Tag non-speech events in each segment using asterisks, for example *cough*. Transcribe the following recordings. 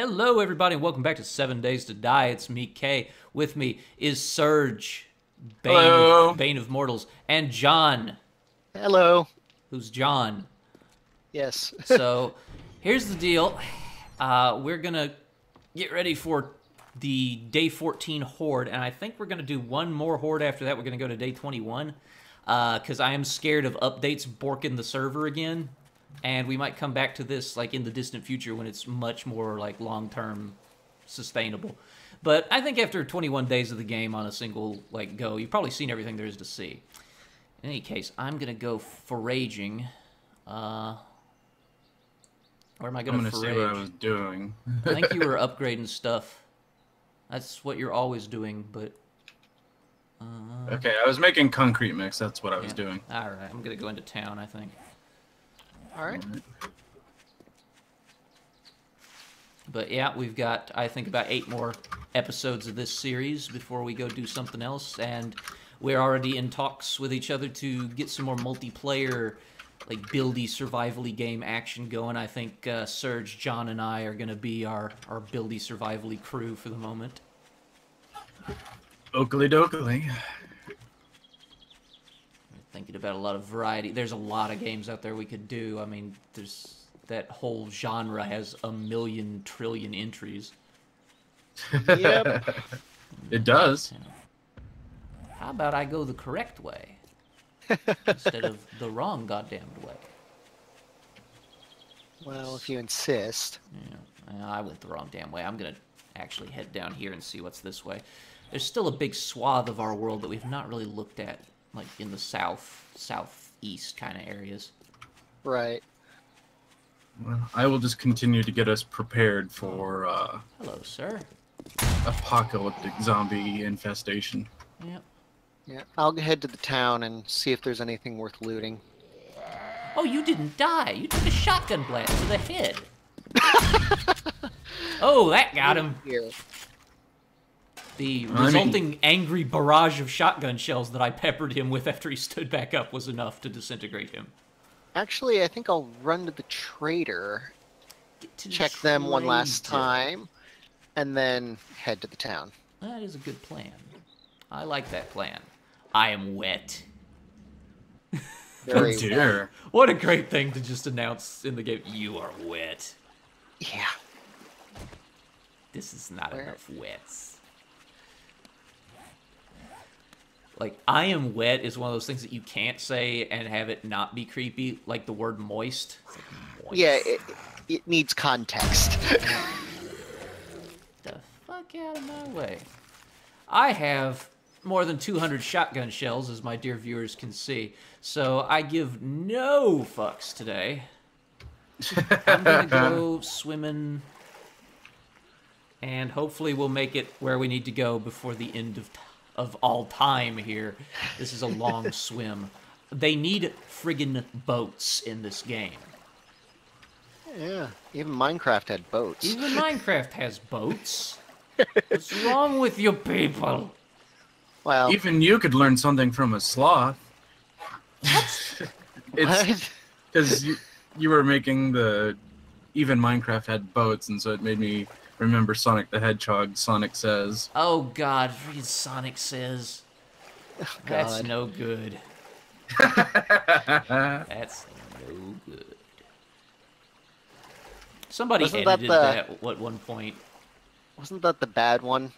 Hello, everybody, and welcome back to Seven Days to Die. It's me, Kay. With me is Serge, Bane, Hello. Of, Bane of Mortals, and John, Hello. who's John. Yes. *laughs* So, here's the deal. Uh, we're gonna get ready for the day 14 horde, and I think we're gonna do one more horde after that. We're gonna go to day 21 because I am scared of updates borking the server again, and we might come back to this like in the distant future when it's much more like long term sustainable. But I think after 21 days of the game on a single like go, you've probably seen everything there is to see. In any case, I'm gonna go foraging. Uh, where am I going I'm gonna, gonna forage? see what I was doing. *laughs* I think you were upgrading stuff. That's what you're always doing, but Uh, Okay, I was making concrete mix. That's what I was yeah. doing. All right, I'm gonna go into town. I think. All right. But yeah, we've got I think about eight more episodes of this series before we go do something else, and we're already in talks with each other to get some more multiplayer, like buildy survivally game action going. I think uh, Serge, John, and I are gonna be our our buildy survivally crew for the moment. Oakley dokley. Thinking about a lot of variety. There's a lot of games out there we could do. I mean, there's that whole genre has a million trillion entries. Yep. *laughs* It does. How about I go the correct way *laughs* instead of the wrong goddamned way? Well, if you insist. Yeah, I went the wrong damn way. I'm gonna actually head down here and see what's this way. There's still a big swath of our world that we've not really looked at, like in the south, southeast kind of areas. Right. Well, I will just continue to get us prepared for uh, Hello, sir. apocalyptic zombie infestation. Yep. Yeah. I'll head to the town and see if there's anything worth looting. Oh, you didn't die. You took a shotgun blast to the head. *laughs* oh, that got him. Here. The I mean- resulting angry barrage of shotgun shells that I peppered him with *laughs* after he stood back up was enough to disintegrate him. Actually, I think I'll run to the trader, Get to the check them one last time, and then head to the town. That is a good plan. I like that plan. I am wet. *laughs* Very oh dear. What a great thing to just announce in the game. You are wet. Yeah. This is not Where- enough wets. Like, I am wet is one of those things that you can't say and have it not be creepy, like the word moist. Like, moist. Yeah, it, it needs context. the fuck out of my way. I have more than 200 shotgun shells, as my dear viewers can see, so I give no fucks today. I'm gonna go *laughs* swimming, and hopefully we'll make it where we need to go before the end of of all time. Here, this is a long *laughs* swim. They need friggin' boats in this game. yeah. Even Minecraft had boats. Even *laughs* Minecraft has boats. *laughs* What's wrong with you people? Well, Even you could learn something from a sloth. it's what? because you, you were making the. Even Minecraft had boats, and so it made me remember Sonic the Hedgehog. Sonic says. Oh god, freaking Sonic says. Oh, that's God. no good. *laughs* That's no good. Somebody Wasn't that edited the- that, at one point. Wasn't that the bad one?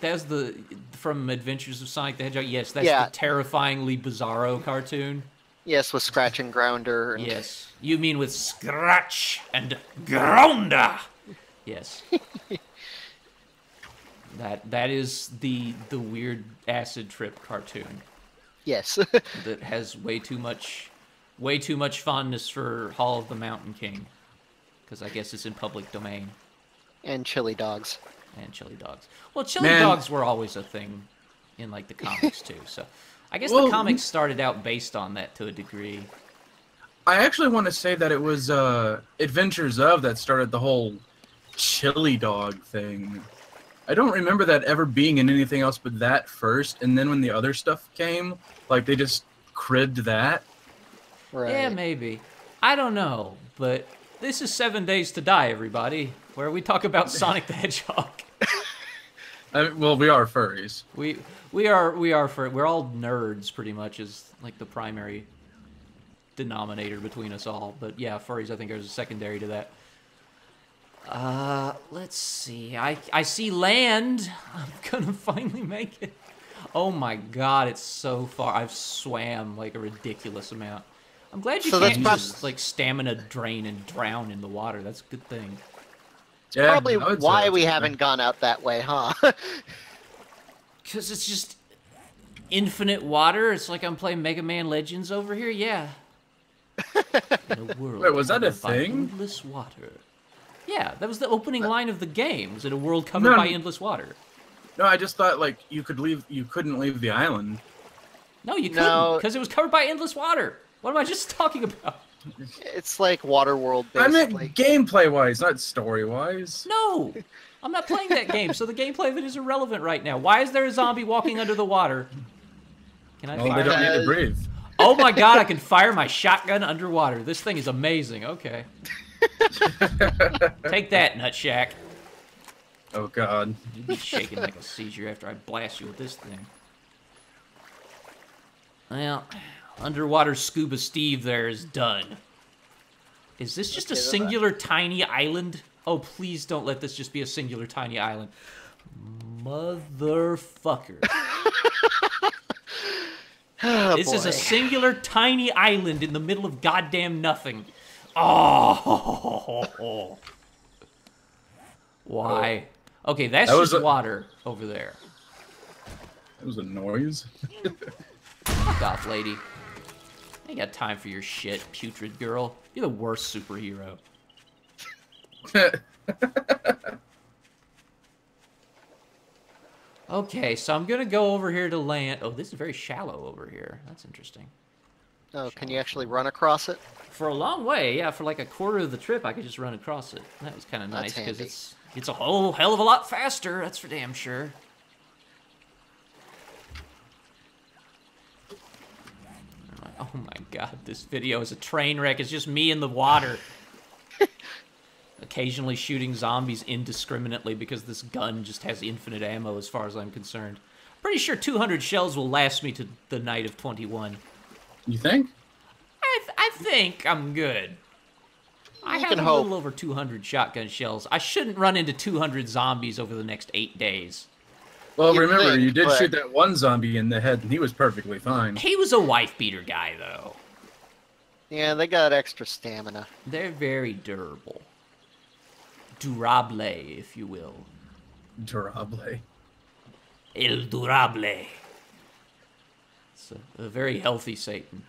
That's the from Adventures of Sonic the Hedgehog. Yes, that's Yeah. the terrifyingly bizarro cartoon. Yes, with Scratch and Grounder. And... Yes. You mean with Scratch and Grounder. Yes. *laughs* that that is the the weird acid trip cartoon Yes. *laughs* that has way too much way too much fondness for Hall of the Mountain King. Because I guess it's in public domain. and chili dogs. And chili dogs. Well, chili Man. dogs were always a thing in like the *laughs* comics too. So I guess the comics started out based on that to a degree. I actually want to say that it was uh, Adventures of that started the whole chili dog thing. I don't remember that ever being in anything else but that first, and then when the other stuff came, like they just cribbed that. Right. Yeah, maybe. I don't know, but This is Seven Days to Die, everybody, where we talk about *laughs* Sonic the Hedgehog. I mean, well, we are furries. We we are we are for we're all nerds pretty much is like the primary denominator between us all. But yeah, furries I think are secondary to that. Uh, let's see. I I see land. *laughs* I'm gonna finally make it. Oh my god, it's so far. I've swam like a ridiculous amount. I'm glad you So can't prob- just like stamina drain and drown in the water. That's a good thing. Yeah, Probably I would why that's we haven't gone out that way, huh? *laughs* Cause it's just infinite water. It's like I'm playing Mega Man Legends over here. Yeah. *laughs* In a world Wait, was that a thing? Endless water. Yeah, that was the opening line of the game. Was in a world covered No. by endless water. No, I just thought like you could leave. You couldn't leave the island. No, you couldn't No. because it was covered by endless water. What am I just *laughs* talking about? it's like Waterworld, I meant gameplay wise, not story wise. No, I'm not playing that game, so the gameplay of it is irrelevant right now. Why is there a zombie walking under the water? Can I Well, they don't need to Uh, breathe. Oh my god, I can fire my shotgun underwater. This thing is amazing. Okay. *laughs* Take that, Nutshack. Oh God. You'd be shaking like a seizure after I blast you with this thing. Well, underwater scuba Steve there is done. Is this just a Okay, then I- singular tiny island? Oh, please don't let this just be a singular tiny island. Motherfucker. Oh, *laughs* This is a oh, singular tiny island in the middle of goddamn nothing. Oh. Why? Okay, that's That just a- water over there. That was a noise. Fuck off, lady. I ain't got time for your shit, putrid girl. You're the worst superhero. *laughs* Okay, so I'm gonna go over here to land. Oh, this is very shallow over here. That's interesting. Oh, can you actually run across it? For a long way, yeah, for like a quarter of the trip, I could just run across it. That was kind of nice because it's it's a whole hell of a lot faster. That's for damn sure. Oh my god, this video is a train wreck. It's just me in the water. *laughs* Occasionally shooting zombies indiscriminately because this gun just has infinite ammo as far as I'm concerned. Pretty sure 200 shells will last me to the night of 21. You think? I, th- I think I'm good. I have a hope. little over 200 shotgun shells. I shouldn't run into 200 zombies over the next eight days. Well, You'd remember, think, you did but- shoot that one zombie in the head, and he was perfectly fine. He was a wife beater guy, though. Yeah, they got extra stamina. They're very durable. Durable, if you will. Durable. El durable. It's a, a very healthy Satan.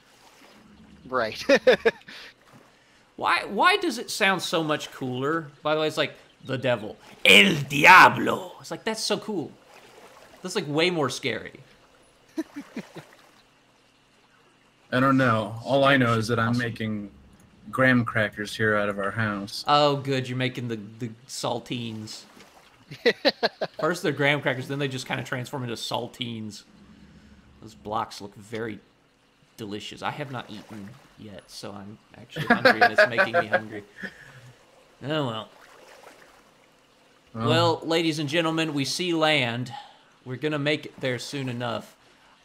Right. *laughs* Why why does it sound so much cooler? By the way, it's like the devil. El Diablo. It's like that's so cool. That's like way more scary. *laughs* I don't know. All I know is that I'm Awesome. making graham crackers here out of our house. Oh good, you're making the, the saltines. *laughs* First they're graham crackers, then they just kind of transform into saltines. Those blocks look very delicious. I have not eaten yet, so I'm actually *laughs* hungry and it's making me hungry. Oh well. Well, ladies and gentlemen, we see land. We're gonna make it there soon enough.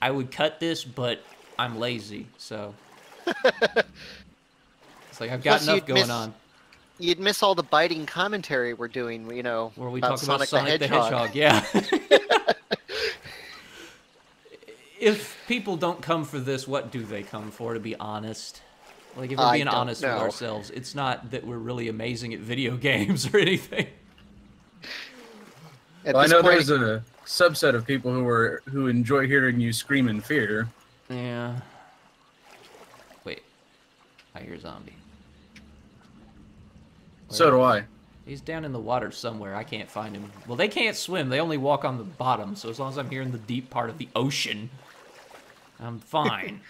I would cut this, but I'm lazy, so *laughs* it's like I've got Plus enough you'd going miss- on. You'd miss all the biting commentary we're doing, you know, Where we about talk about Sonic, Sonic the Hedgehog, yeah. *laughs* if people don't come for this, what do they come for? To be honest, like if we're being don't honest with ourselves, it's not that we're really amazing at video *laughs* games or anything. Well, I know point, there's a subset of people who are who enjoy hearing you scream in fear. Yeah. Wait, I hear a zombie. So do I. He's down in the water somewhere. I can't find him. Well, they can't swim. They only walk on the bottom. So as long as I'm here in the deep part of the ocean, I'm fine.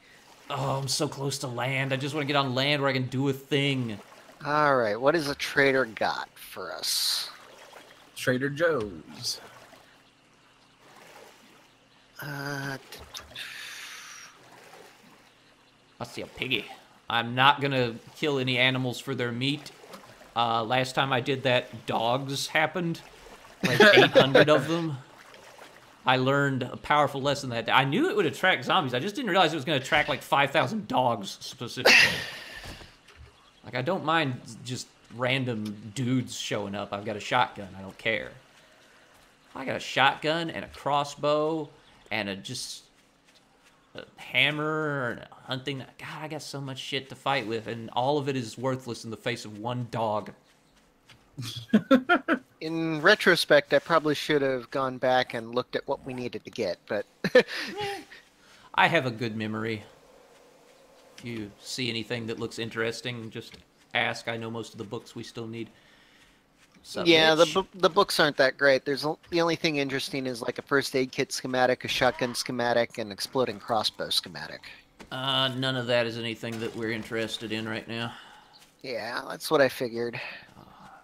*laughs* oh, I'm so close to land. I just want to get on land where I can do a thing. All right, what has a trader got for us? Trader Joe's. Uh, I see a piggy. I'm not gonna kill any animals for their meat. Uh, last time I did that, dogs happened, like *laughs* 800 of them. I learned a powerful lesson that day. I knew it would attract zombies. I just didn't realize it was going to attract like 5,000 dogs specifically. *laughs* like, I don't mind just random dudes showing up. I've got a shotgun. I don't care. I got a shotgun and a crossbow and a just a hammer and a hunting. God, I got so much shit to fight with, and all of it is worthless in the face of one dog. *laughs* In retrospect, I probably should have gone back and looked at what we needed to get, but *laughs* I have a good memory. If you see anything that looks interesting, just ask. I know most of the books we still need. Sup, yeah, the the books aren't that great. There's the only thing interesting is like a first aid kit schematic, a shotgun schematic, and exploding crossbow schematic. Uh, none of that is anything that we're interested in right now. Yeah, that's what I figured.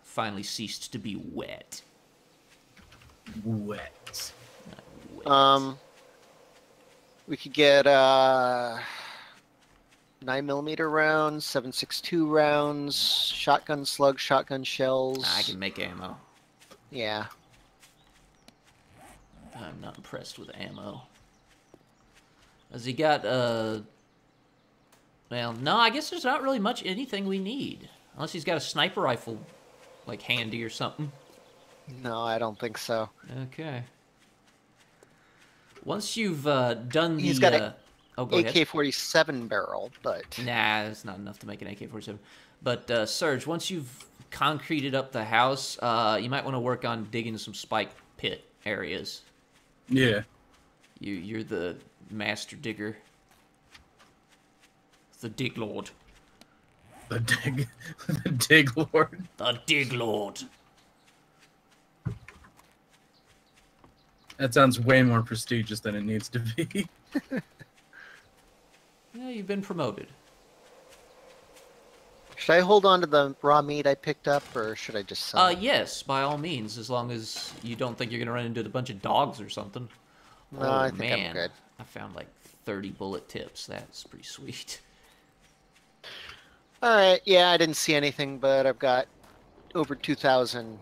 Finally ceased to be wet. Wet. Wet. Um, we could get uh, nine millimeter rounds, seven six two rounds, shotgun slugs, shotgun shells. I can make ammo. Yeah, I'm not impressed with ammo. Has he got uh? Well, no. I guess there's not really much anything we need, unless he's got a sniper rifle, like handy or something. no, I don't think so. Okay. Once you've uh, done the. He's got a uh, oh, go. AK forty seven barrel, but Nah, that's not enough to make an AK-47. But uh, Serge, once you've concreted up the house, uh, you might want to work on digging some spike pit areas. Yeah. You, you're the master digger, the dig lord, The dig, *laughs* the dig lord. the dig lord. That sounds way more prestigious than it needs to be. *laughs* Yeah, you've been promoted. should I hold on to the raw meat I picked up, or should I just sell? Uh, it? yes, by all means, as long as you don't think you're gonna run into a bunch of dogs or something. No, oh I think I'm man, good. I found like 30 bullet tips. That's pretty sweet. *laughs* All right, yeah, I didn't see anything, but I've got over two thousand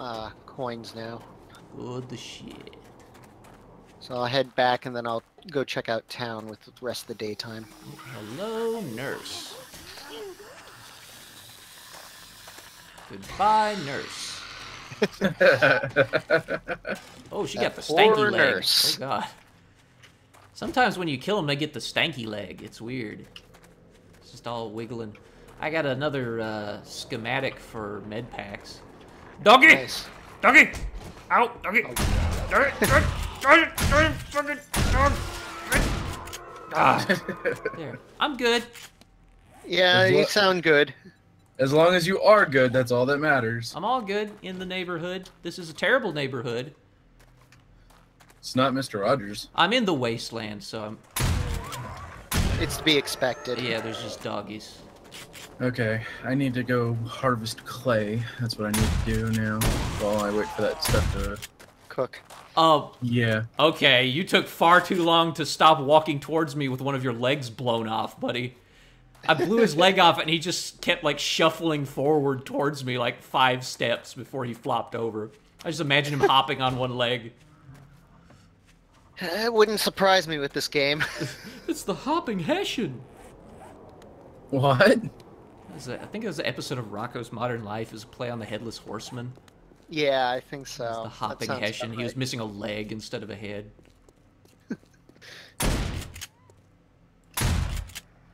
uh, coins now. Good the shit. So I'll head back and then I'll go check out town with the rest of the daytime. Hello, nurse. Goodbye, nurse. *laughs* Oh, she got the stanky poor leg. nurse. Oh god. Sometimes when you kill them, they get the stanky leg. It's weird. It's just all wiggling. I got another uh, schematic for med packs. Doggy! Nice. Doggy! Out! Doggy! Doggy! Doggy! Doggy! Doggy! Doggy! Doggy! Ah, *laughs* there. I'm good. Yeah, As you sound good. As long as you are good, that's all that matters. I'm all good in the neighborhood. This is a terrible neighborhood. It's not Mr. Rogers. I'm in the wasteland, so I'm. It's to be expected. Yeah, there's just doggies. Okay, I need to go harvest clay. That's what I need to do now while I wait for that stuff to. Cook. Oh, Yeah. okay. You took far too long to stop walking towards me with one of your legs blown off, buddy. I blew his leg *laughs* off, and he just kept like shuffling forward towards me like five steps before he flopped over. I just imagine him *laughs* hopping on one leg. It wouldn't surprise me with this game. *laughs* It's the hopping Hessian. What? It was a- I think it was an episode of Rocko's Modern Life. It was a play on the Headless Horseman. yeah, I think so. the hopping Hessian. about He was missing a leg instead of a head. *laughs*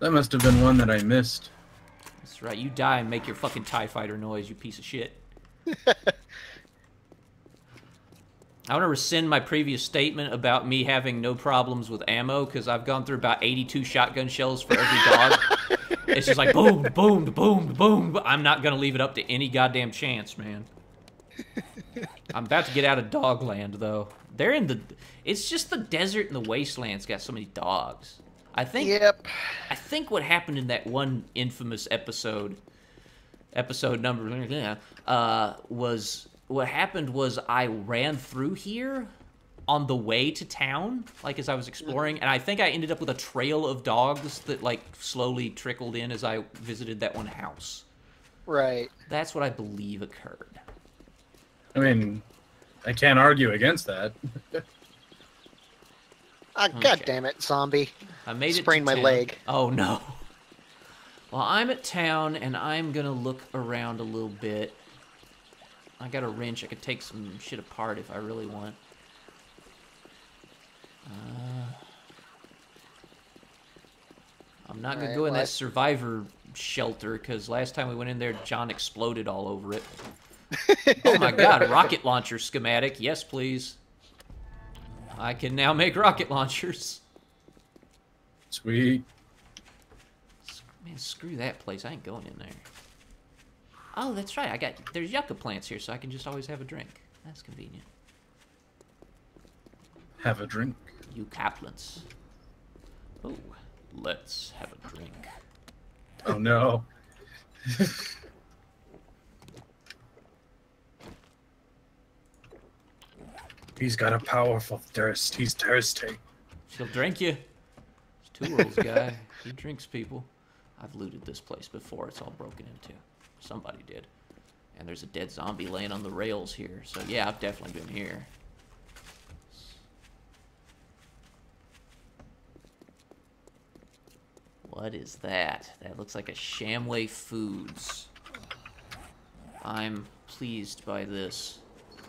That must have been one that I missed. That's right. You die and make your fucking TIE fighter noise, you piece of shit. *laughs* I want to rescind my previous statement about me having no problems with ammo because I've gone through about 82 shotgun shells for every dog. *laughs* it's just like boom, boom, boom, boom. I'm not going to leave it up to any goddamn chance, man. *laughs* I'm about to get out of Dogland, though. They're in the. It's just the desert and the wasteland's got so many dogs. I think. Yep. I think what happened in that one infamous episode, episode number, yeah, uh, was what happened was I ran through here on the way to town, like as I was exploring, and I think I ended up with a trail of dogs that like slowly trickled in as I visited that one house. Right. That's what I believe occurred. I mean, I can't argue against that. Ah, Okay. God damn it, zombie. I made it. Sprained to my town. leg. Oh no. Well, I'm at town and I'm gonna look around a little bit. I got a wrench. I could take some shit apart if I really want. Uh, I'm not gonna Alright, go in well, that survivor shelter because last time we went in there, John exploded all over it. *laughs* oh my god, rocket launcher schematic. Yes, please. I can now make rocket launchers. Sweet. Man, screw that place. I ain't going in there. Oh, that's right. I got there's yucca plants here, so I can just always have a drink. That's convenient. Have a drink. Yucca plants. Oh, let's have a drink. Oh no. *laughs* He's got a powerful thirst. He's thirsty. She'll drink you. It's two rules, guy. *laughs* he drinks people. I've looted this place before. It's all broken into. Somebody did. And there's a dead zombie laying on the rails here. So yeah, I've definitely been here. What is that? That looks like a Shamway Foods. I'm pleased by this.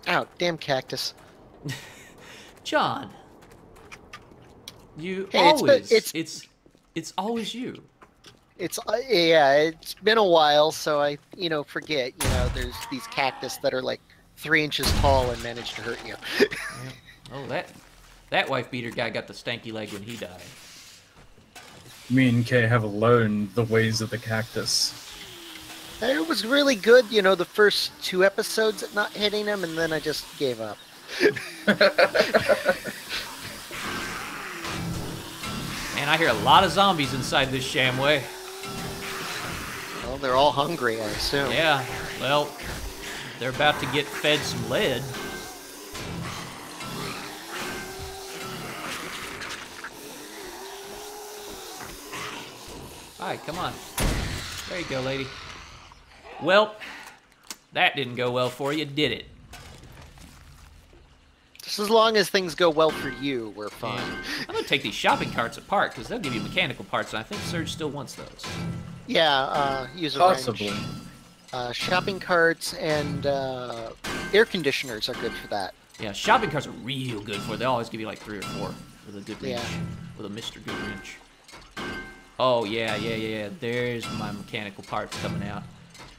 Ow, damn cactus. *laughs* John, you Hey, it's always it's- it's it's always you. It's uh, yeah, it's been a while, so I you know forget. You know, there's these cactus that are like three inches tall and manage to hurt you. Oh, that that wife beater guy got the stanky leg when he died. Me and Kay have learned the ways of the cactus. And it was really good, you know, the first two episodes at not hitting him, and then I just gave up. *laughs* Man, I hear a lot of zombies inside this Shamway. They're all hungry, I assume. Yeah, well, they're about to get fed some lead. Alright, come on. There you go, lady. Well, that didn't go well for you, did it? Just as long as things go well for you, we're fine. Yeah. I'm gonna take these shopping carts apart because they'll give you mechanical parts, and I think Serge still wants those. Yeah, uh, use a Possibly. wrench. Uh, shopping carts and uh, air conditioners are good for that. Yeah, shopping carts are real good for it. They always give you like three or four with a good wrench. Yeah. With a Mr. Good wrench. Oh, yeah, yeah, yeah, yeah. There's my mechanical parts coming out.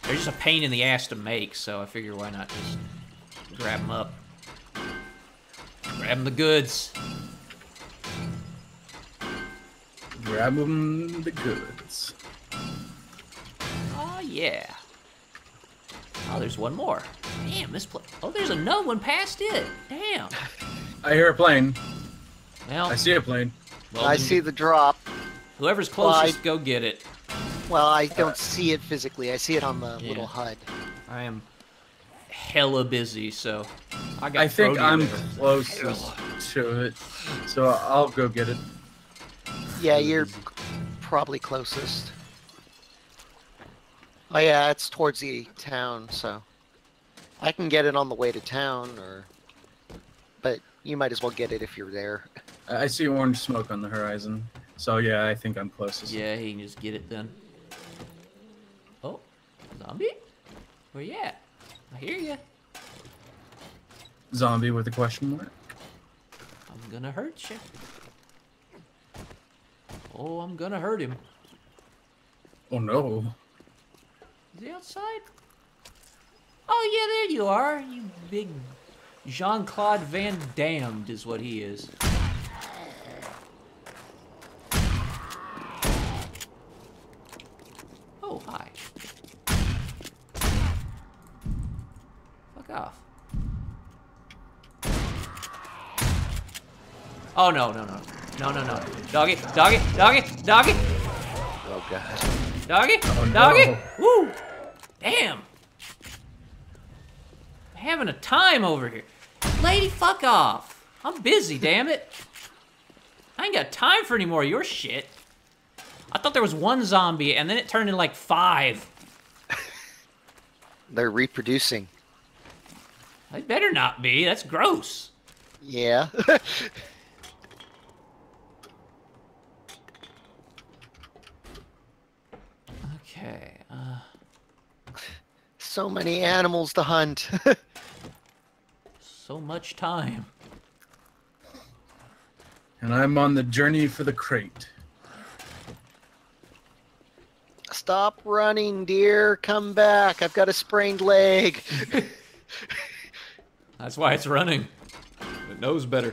They're just a pain in the ass to make, so I figure why not just grab them up. Grab them the goods. Grab them the goods. Yeah. Oh, there's one more. Damn, this place. Oh, there's another one past it. Damn. I hear a plane. Well, I see a plane. well I see the drop. whoever's Well, I- closest, go get it. Well, I don't see it physically. I see it on the Yeah. little HUD. I am hella busy, so I got. I think I'm there. closest to it, so I'll go get it. Yeah, you're probably closest. Oh yeah, it's towards the town, so I can get it on the way to town, or but you might as well get it if you're there. I I see orange smoke on the horizon, so yeah, I think I'm closest. Yeah, he can just get it then. Oh, zombie? Where you at? I hear you. Zombie with a question mark. I'm gonna hurt you. Oh, I'm gonna hurt him. Oh no. Is he outside? Oh yeah, there you are. You big Jean Claude Van Damme is what he is. Oh hi. Fuck off. Oh no no no no no no doggy doggy doggy doggy Oh god. Doggy? Oh, no. Doggy? Woo! Damn! I'm having a time over here. Lady, fuck off! I'm busy, damn it. I ain't got time for any more of your shit. I thought there was one zombie, and then it turned into like five. *laughs* They're reproducing. They better not be. That's gross. Yeah. *laughs* Okay. Uh, so many animals to hunt. *laughs* so much time. And I'm on the journey for the crate. Stop running, dear. Come back. I've got a sprained leg. *laughs* That's why it's running. It knows better.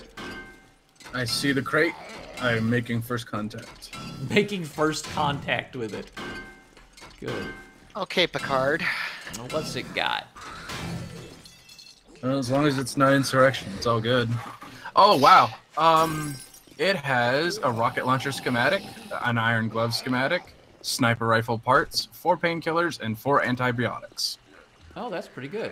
I see the crate. I am making first contact. Making first contact with it. Good. okay, Picard. What's it got? Well, as long as it's not insurrection, it's all good. Oh wow. Um, it has a rocket launcher schematic, an iron glove schematic, sniper rifle parts, four painkillers, and four antibiotics. Oh, that's pretty good.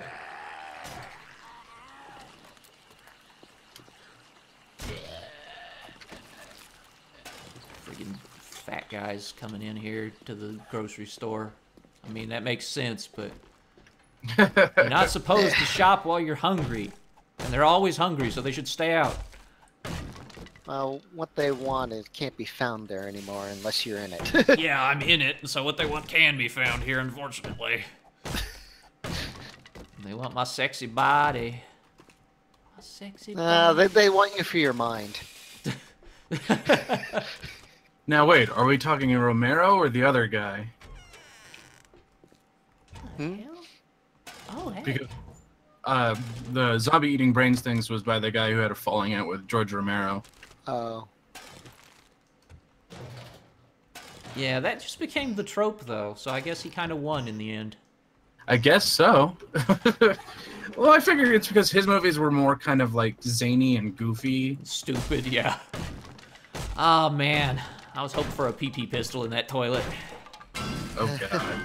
Freaking fat guys coming in here to the grocery store. I mean, that makes sense, but *laughs* you're not supposed to shop while you're hungry. And they're always hungry, so they should stay out. Well, what they want is can't be found there anymore unless you're in it. *laughs* *laughs* yeah, I'm in it, so what they want can be found here, unfortunately. they want my sexy body. My sexy uh, body. they, they want you for your mind. Now wait, are we talking a Romero or the other guy? Oh, hey. Because uh, the zombie eating brains things was by the guy who had a falling out with George Romero. Oh. Yeah, that just became the trope, though, so I guess he kind of won in the end. I guess so. *laughs* well, I figure it's because his movies were more kind of like zany and goofy. Stupid, yeah. Oh, man. I was hoping for a PP pistol in that toilet. Oh god.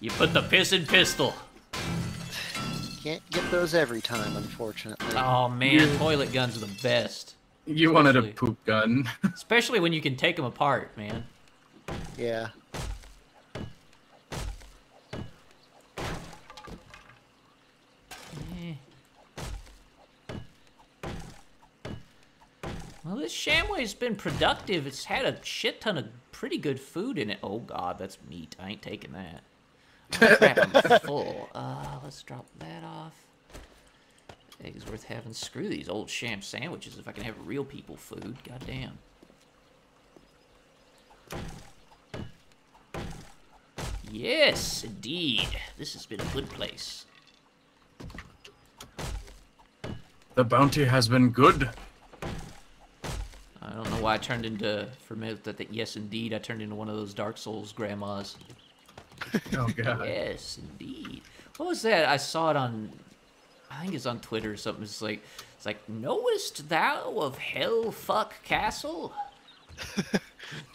You put the piss in pistol. Can't get those every time, unfortunately. Oh, man. Toilet guns are the best. You wanted a poop gun. *laughs* Especially when you can take them apart, man. Yeah. Eh. Well, this Shamway's been productive. It's had a shit ton of pretty good food in it. Oh god, that's meat. I ain't taking that. Oh, crap, I'm *laughs* full. Uh, let's drop that off. Eggs worth having. Screw these old sham sandwiches if I can have real people food. God damn. Yes, indeed. This has been a good place. the bounty has been good. I don't know why I turned into for a minute that, that yes indeed I turned into one of those Dark Souls grandmas. *laughs* Oh god. Yes, indeed. What was that? I saw it on I think it's on Twitter or something. It's like it's like knowest thou of Hell Fuck Castle?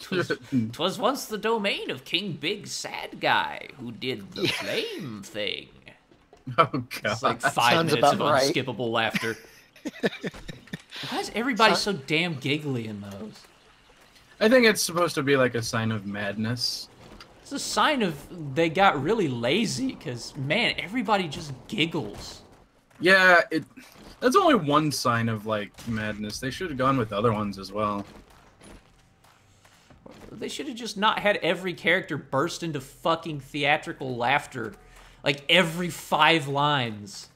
*laughs* Twas once the domain of King Big Sad Guy who did the flame thing. Oh god. It's like five Sounds minutes of right. unskippable laughter. *laughs* Why is everybody so damn giggly in those? I think it's supposed to be like a sign of madness. It's a sign of they got really lazy because man, everybody just giggles. Yeah, it. That's only one sign of like madness. They should have gone with other ones as well. They should have just not had every character burst into fucking theatrical laughter, like every five lines.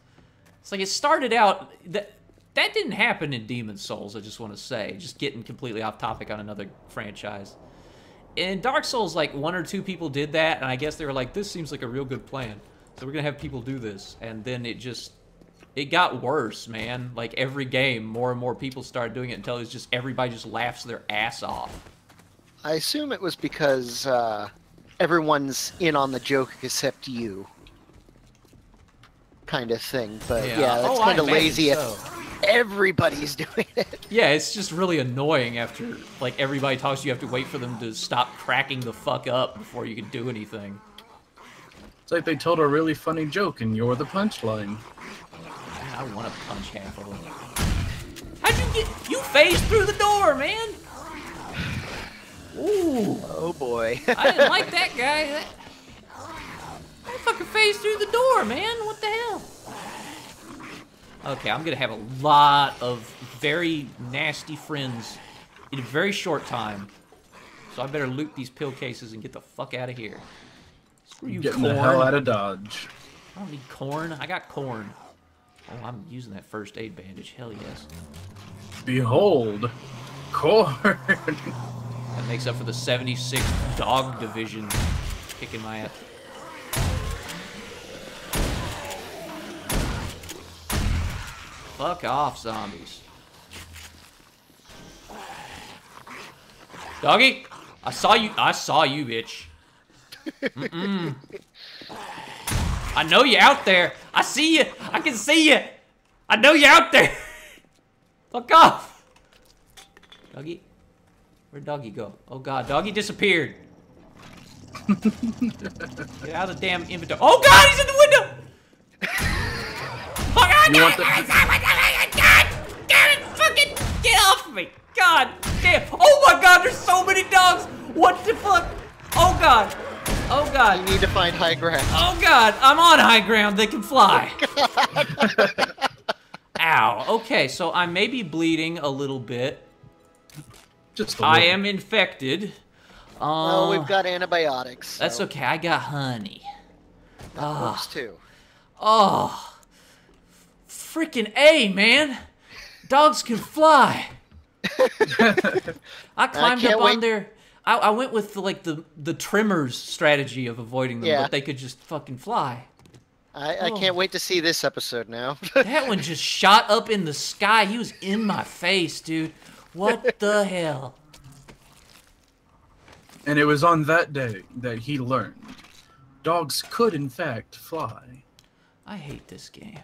It's like it started out that that didn't happen in Demon's Souls. I just want to say, just getting completely off topic on another franchise. In Dark Souls, like one or two people did that, and I guess they were like, "This seems like a real good plan." So we're gonna have people do this, and then it just it got worse, man. Like every game, more and more people started doing it until it's just everybody just laughs their ass off. I assume it was because uh, everyone's in on the joke except you. Kind of thing. But yeah, that's Oh, kind of lazy so. If everybody's *laughs* doing it. Yeah, it's just really annoying after like everybody talks. You have to wait for them to stop cracking the fuck up before you can do anything. It's like they told a really funny joke and you're the punchline. I want to punch half of them. How'd you get? You phased through the door, man. Ooh, Oh boy. I didn't like that guy. That, that fucking phased through the door, man. What the hell? Okay, I'm gonna have a lot of very nasty friends in a very short time. So I better loot these pill cases and get the fuck out of here. Screw you, Getting corn. the hell out of Dodge. I don't need corn. I got corn. Oh, I'm using that first aid bandage. Hell yes. Behold, corn. That makes up for the 76th dog division kicking my ass. Fuck off, zombies. Doggy, I saw you. I saw you, bitch. Mm-mm. I know you out there. I see you. I can see you. I know you out there. *laughs* Fuck off. Doggy. Where'd Doggy go? Oh god, Doggy disappeared. *laughs* Get out of the damn inventory. Oh god, he's in the window! Oh god, You want the- God damn it! Fucking get off me! God damn! Oh my god, there's so many dogs! What the fuck? Oh god! Oh God! you need to find high ground. Oh god, I'm on high ground. They can fly. *laughs* Ow. Okay, so I may be bleeding a little bit. Just a I little. am infected. Well, Uh, we've got antibiotics. That's okay. I got honey. that works too. Oh, freaking A, man! Dogs can fly. *laughs* I climbed can't up on wait- there. I, I went with the, like the the trimmers strategy of avoiding them, Yeah. but they could just fucking fly. I, I Oh. can't wait to see this episode now. *laughs* That one just shot up in the sky. He was in my face, dude. What *laughs* the hell? And it was on that day that he learned dogs could, in fact, fly. I hate this game.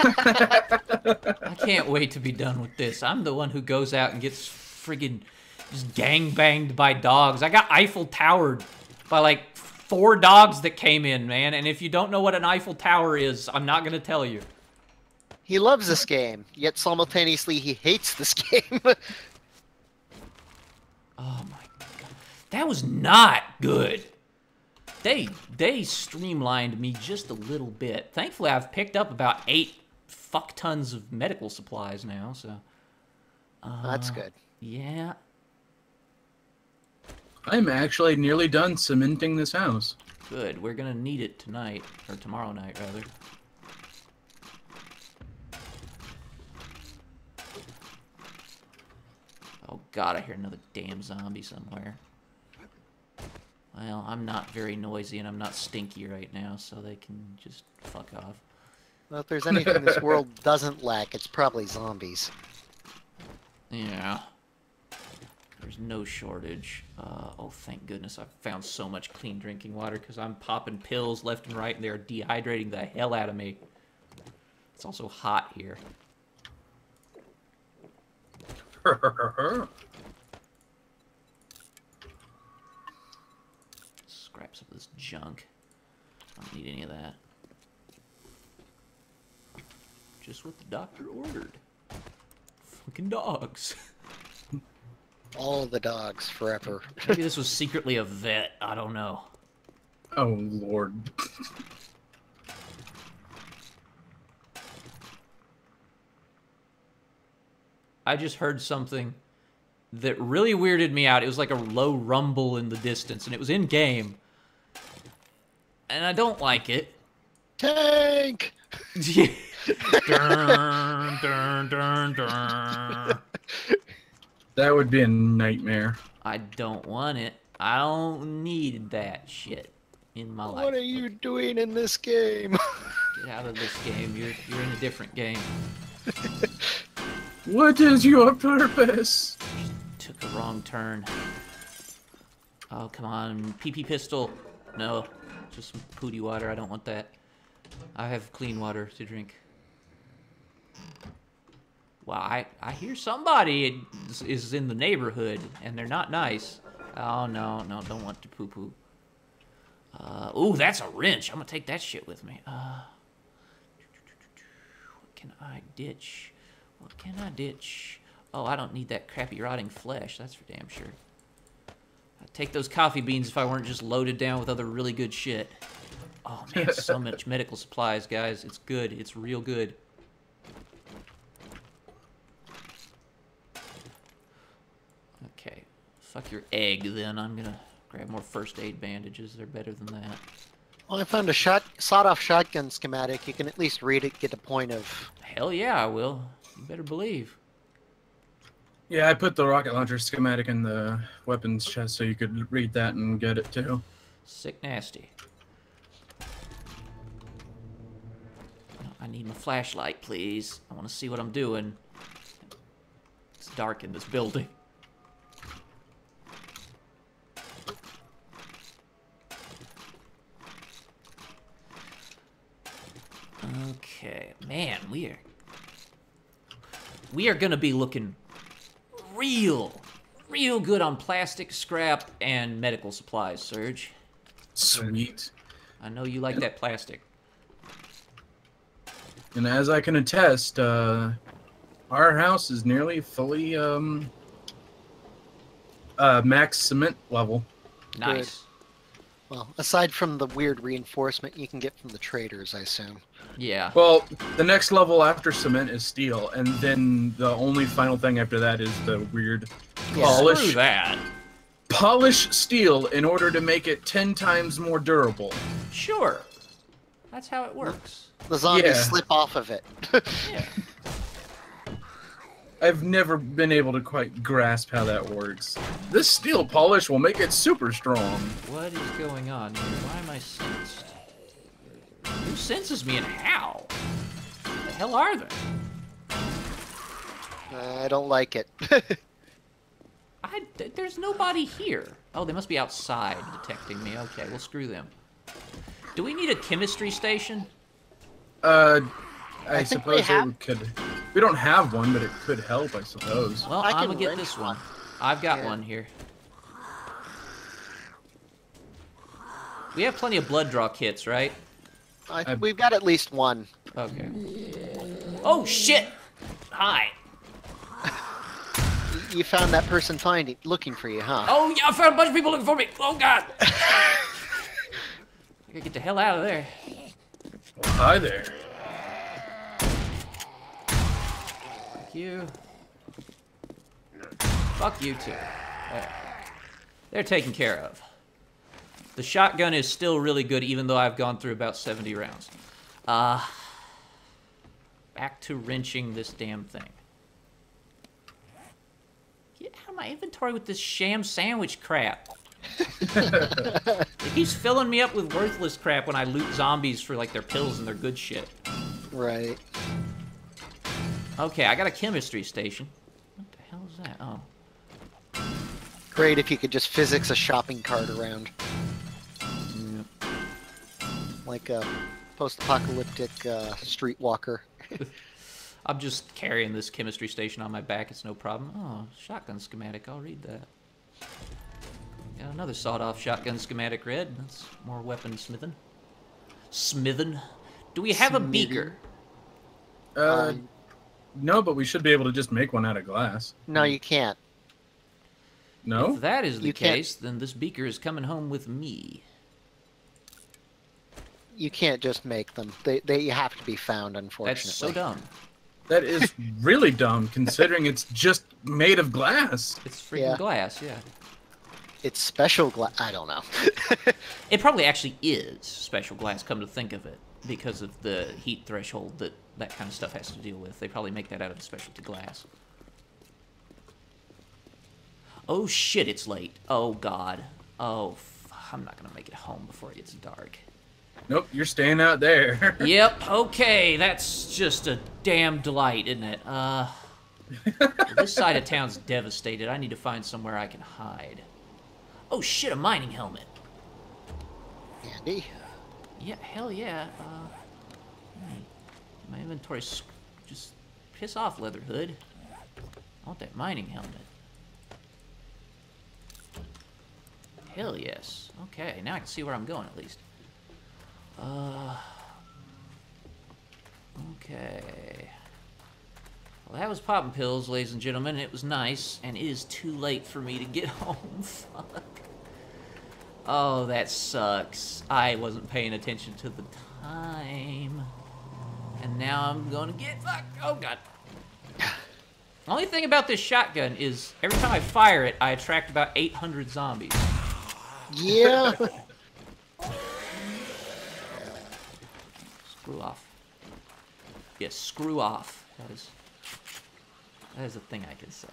I can't wait to be done with this. I'm the one who goes out and gets friggin' just gang banged by dogs. I got Eiffel Towered by like four dogs that came in, man. And if you don't know what an Eiffel Tower is, I'm not gonna tell you. he loves this game, yet simultaneously he hates this *laughs* game. Oh my god, that was not good. They they streamlined me just a little bit. Thankfully, I've picked up about eight fuck tons of medical supplies now. So That's good. Uh, yeah, I'm actually nearly done cementing this house. Good. We're gonna need it tonight, or tomorrow night, rather. Oh god, I hear another damn zombie somewhere. Well, I'm not very noisy and I'm not stinky right now, so they can just fuck off. Well, if there's anything this world *laughs* doesn't lack, it's probably zombies. Yeah. There's no shortage. Uh, oh, thank goodness I've found so much clean drinking water because I'm popping pills left and right and they're dehydrating the hell out of me. It's also hot here. *laughs* Scraps of this junk. I don't need any of that. Just what the doctor ordered. Fucking dogs. *laughs* All the dogs forever. Maybe this was secretly a vet. I don't know. oh, Lord. I just heard something that really weirded me out. It was like a low rumble in the distance, and it was in game. And I don't like it. Tank! *laughs* dun, dun, dun, dun. That would be a nightmare. I don't want it. I don't need that shit in my life. What are you doing in this game? *laughs* Get out of this game. You're you're in a different game. *laughs* What is your purpose? Took a wrong turn. Oh, come on. PP pistol. No. Just some pooty water. I don't want that. I have clean water to drink. Wow, I, I hear somebody is, is in the neighborhood, and they're not nice. Oh, no, no, don't want to poo-poo. Uh, ooh, that's a wrench. I'm gonna take that shit with me. Uh, what can I ditch? What can I ditch? Oh, I don't need that crappy rotting flesh. That's for damn sure. I'd take those coffee beans if I weren't just loaded down with other really good shit. Oh man, so *laughs* much medical supplies, guys. It's good. It's real good. Okay. Fuck your egg then. I'm gonna grab more first aid bandages. They're better than that. Well, I found a shot sawed-off shotgun schematic. You can at least read it, get a point of. Hell yeah, I will. You better believe. Yeah, I put the rocket launcher schematic in the weapons chest so you could read that and get it too. Sick nasty. I need my flashlight, please. I want to see what I'm doing. It's dark in this building. Okay, man, we are we are gonna be looking real, real good on plastic, scrap, and medical supplies, Serge. Sweet. I know you like that plastic. And as I can attest, uh, our house is nearly fully um, uh, max cement level. Nice. Well, aside from the weird reinforcement you can get from the traders, I assume. Yeah. Well, the next level after cement is steel, and then the only final thing after that is the weird Yeah. polish Screw that. polish steel in order to make it ten times more durable. Sure. That's how it works. The zombies Yeah. slip off of it. *laughs* Yeah. I've never been able to quite grasp how that works. This steel polish will make it super strong. What is going on? Why am I sensed? Who senses me and how? the hell are they? I don't like it. *laughs* I, th- there's nobody here. Oh, they must be outside detecting me. Okay, well, screw them. Do we need a chemistry station? Uh, I, I think we suppose have- it could. We don't have one, but it could help, I suppose. Well, I I'm can gonna get this one. one. I've got Yeah. one here. We have plenty of blood draw kits, right? I, I- we've got at least one. Okay. Oh shit! Hi. You found that person finding, looking for you, huh? Oh yeah, I found a bunch of people looking for me. Oh god. *laughs* I gotta get the hell out of there. Hi there. You. Fuck you too. They're taken care of. The shotgun is still really good, even though I've gone through about 70 rounds. Uh, back to wrenching this damn thing. Get out of my inventory with this sham sandwich crap. *laughs* it keeps filling me up with worthless crap when I loot zombies for like their pills and their good shit. Right. Okay, I got a chemistry station. What the hell is that? Oh. Great if you could just physics a shopping cart around. Like a post-apocalyptic uh, streetwalker. *laughs* I'm just carrying this chemistry station on my back. It's no problem. Oh, shotgun schematic. I'll read that. Got another sawed-off shotgun schematic red. That's more weapon smithing. Smithing. Do we have a beaker? Uh, Um, no, but we should be able to just make one out of glass. no, you can't. No? If that is the You can't- case, then this beaker is coming home with me. You can't just make them. They they have to be found, unfortunately. That's so dumb. That is *laughs* really dumb, considering it's just made of glass. It's freaking Yeah. glass, yeah. It's special glass. I don't know. *laughs* It probably actually is special glass, come to think of it, because of the heat threshold that that kind of stuff has to deal with. They probably make that out of specialty glass. Oh shit, it's late. Oh god. Oh, f- I'm not gonna make it home before it gets dark. Nope, you're staying out there. *laughs* Yep, okay, that's just a damn delight, isn't it? Uh, this *laughs* side of town's devastated. I need to find somewhere I can hide. Oh shit, a mining helmet. Andy. Yeah, hell yeah. Uh, hmm, my inventory's just piss off, Leatherhood. I want that mining helmet. Hell yes. Okay, now I can see where I'm going at least. Uh. Okay. Well, that was popping pills, ladies and gentlemen. It was nice, and it is too late for me to get *laughs* home. Fuck. Oh, that sucks. I wasn't paying attention to the time. And now I'm gonna get fucked. Oh, God. The *sighs* only thing about this shotgun is every time I fire it, I attract about 800 zombies. Yeah. *laughs* Screw off. Yes, screw off. That is that is a thing I can say.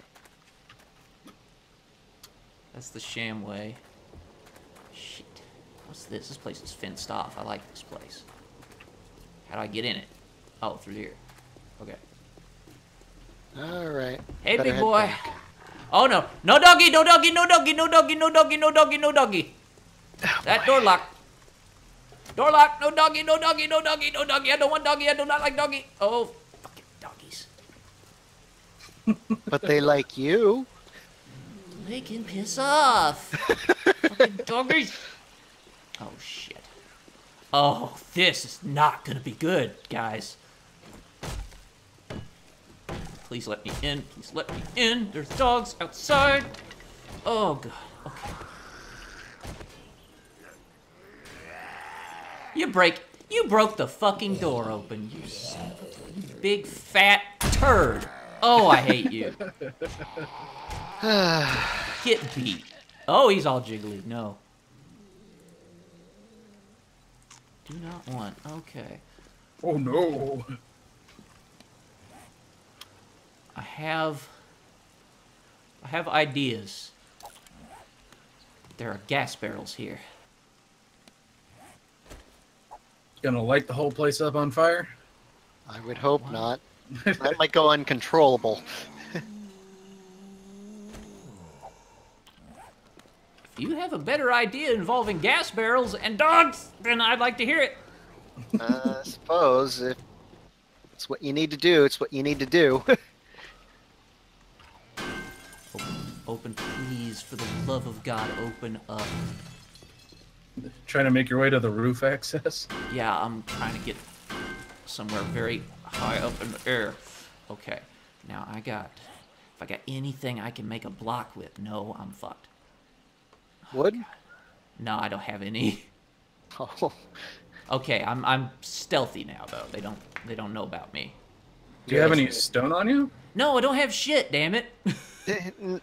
That's the sham way. Shit. What's this? This place is fenced off. I like this place. How do I get in it? Oh, through here. Okay. All right. Hey, Better big boy. back. Oh no! No doggy! No doggy! No doggy! No doggy! No doggy! No doggy! No doggy! Oh, that door locked. Door locked. No doggy! No doggy! No doggy! No doggy! I don't want doggy! I do not like doggy! Oh, fucking doggies! But they like you. They can piss off. fucking *laughs* doggies! Oh shit! Oh, this is not gonna be good, guys. Please let me in. Please let me in. There's dogs outside. Oh god. Okay. You break. You broke the fucking door open. You son of a big fat turd. Oh, I hate you. *sighs* Get beat. Oh, he's all jiggly. No. Do not want. Okay. Oh no. I have I have ideas. There are gas barrels here. Gonna light the whole place up on fire? I would hope not. That might go *laughs* uncontrollable. *laughs* If you have a better idea involving gas barrels and dogs, then I'd like to hear it. Uh, I suppose if it's what you need to do, it's what you need to do. *laughs* Open, please, for the love of God, open up. Trying to make your way to the roof access? Yeah, I'm trying to get somewhere very high up in the air. Okay, now I got. If I got anything I can make a block with, no, I'm fucked. Oh, Wood? No, I don't have any. *laughs* Oh, Okay, I'm I'm stealthy now though. They don't they don't know about me. Do you have any stone on you? No, I don't have shit. Damn it. *laughs*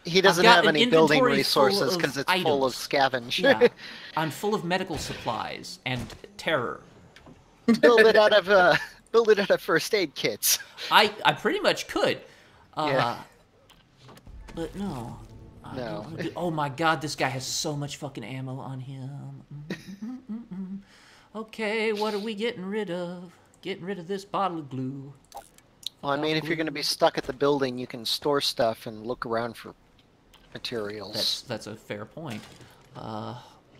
he doesn't have an any building resources because it's full of items. scavenge. yeah, *laughs* I'm full of medical supplies and terror. build it out of *laughs* uh, build it out of first aid kits. I I pretty much could. Uh, Yeah. But no. No. don't wanna do- oh my god, this guy has so much fucking ammo on him. Mm, mm. Okay, what are we getting rid of? Getting rid of this bottle of glue. Well, I mean, if you're going to be stuck at the building, you can store stuff and look around for materials. That's that's a fair point. Uh,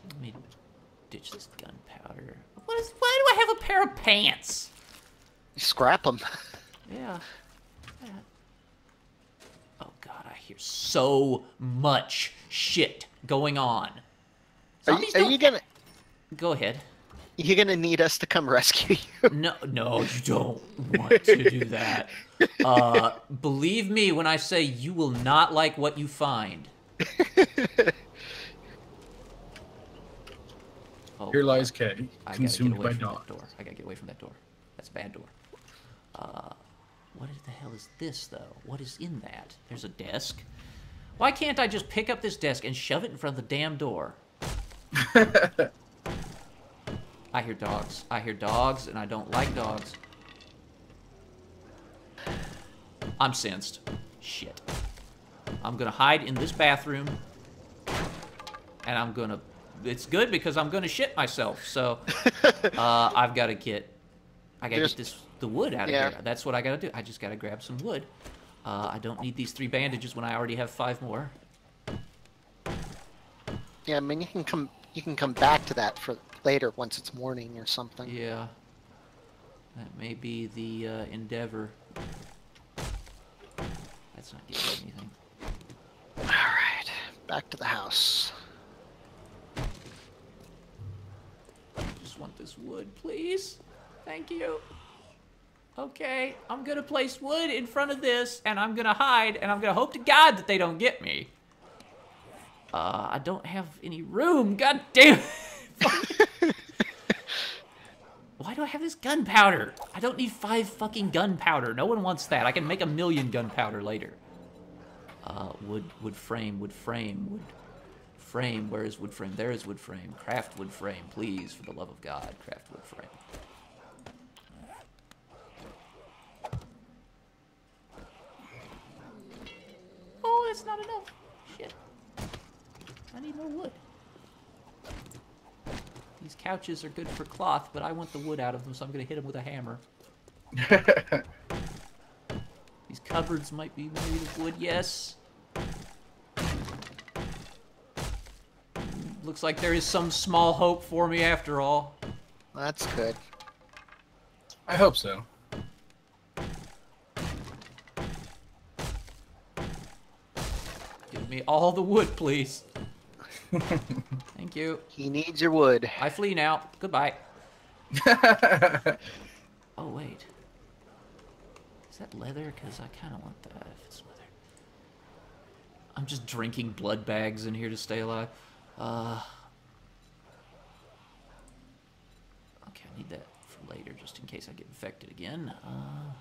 let me ditch this gunpowder. What is? Why do I have a pair of pants? Scrap them. *laughs* Yeah. yeah. Oh god, I hear so much shit going on. Are you, are you gonna Go ahead. You gonna need us to come rescue you? No, no, you don't want to do that. Uh, believe me when I say you will not like what you find. *laughs* Oh, Here lies Kay, I gotta get consumed away by from that dogs. door. I gotta get away from that door. That's a bad door. Uh, what the hell is this though? What is in that? There's a desk. Why can't I just pick up this desk and shove it in front of the damn door? *laughs* I hear dogs. I hear dogs, and I don't like dogs. I'm sensed. Shit. I'm gonna hide in this bathroom, and I'm gonna. It's good because I'm gonna shit myself. So *laughs* uh, I've got to get. I gotta There's- get this the wood out of Yeah. here. That's what I gotta do. I just gotta grab some wood. Uh, I don't need these three bandages when I already have five more. Yeah, I mean, you can come you can come back to that for later once it's morning or something. Yeah. That may be the uh, endeavor. That's not getting anything. All right, back to the house. I just want this wood, please. Thank you. Okay, I'm gonna place wood in front of this, and I'm gonna hide, and I'm gonna hope to God that they don't get me. Uh, I don't have any room. God damn it. *laughs* Why do I have this gunpowder? I don't need five fucking gunpowder. No one wants that. I can make a million gunpowder later. Uh, wood, wood frame, wood frame, wood frame. Where is wood frame? There is wood frame. Craft wood frame, please, for the love of God. Craft wood frame. Oh, that's not enough. Shit. I need more wood. These couches are good for cloth, but I want the wood out of them, so I'm gonna hit them with a hammer. *laughs* These cupboards might be made of wood, yes. Looks like there is some small hope for me after all. That's good. I hope so. Give me all the wood, please. Thank you. He needs your wood. I flee now. Goodbye. *laughs* Oh, wait. Is that leather? Because I kind of want that if it's leather. I'm just drinking blood bags in here to stay alive. Uh, okay, I need that for later just in case I get infected again. Uh,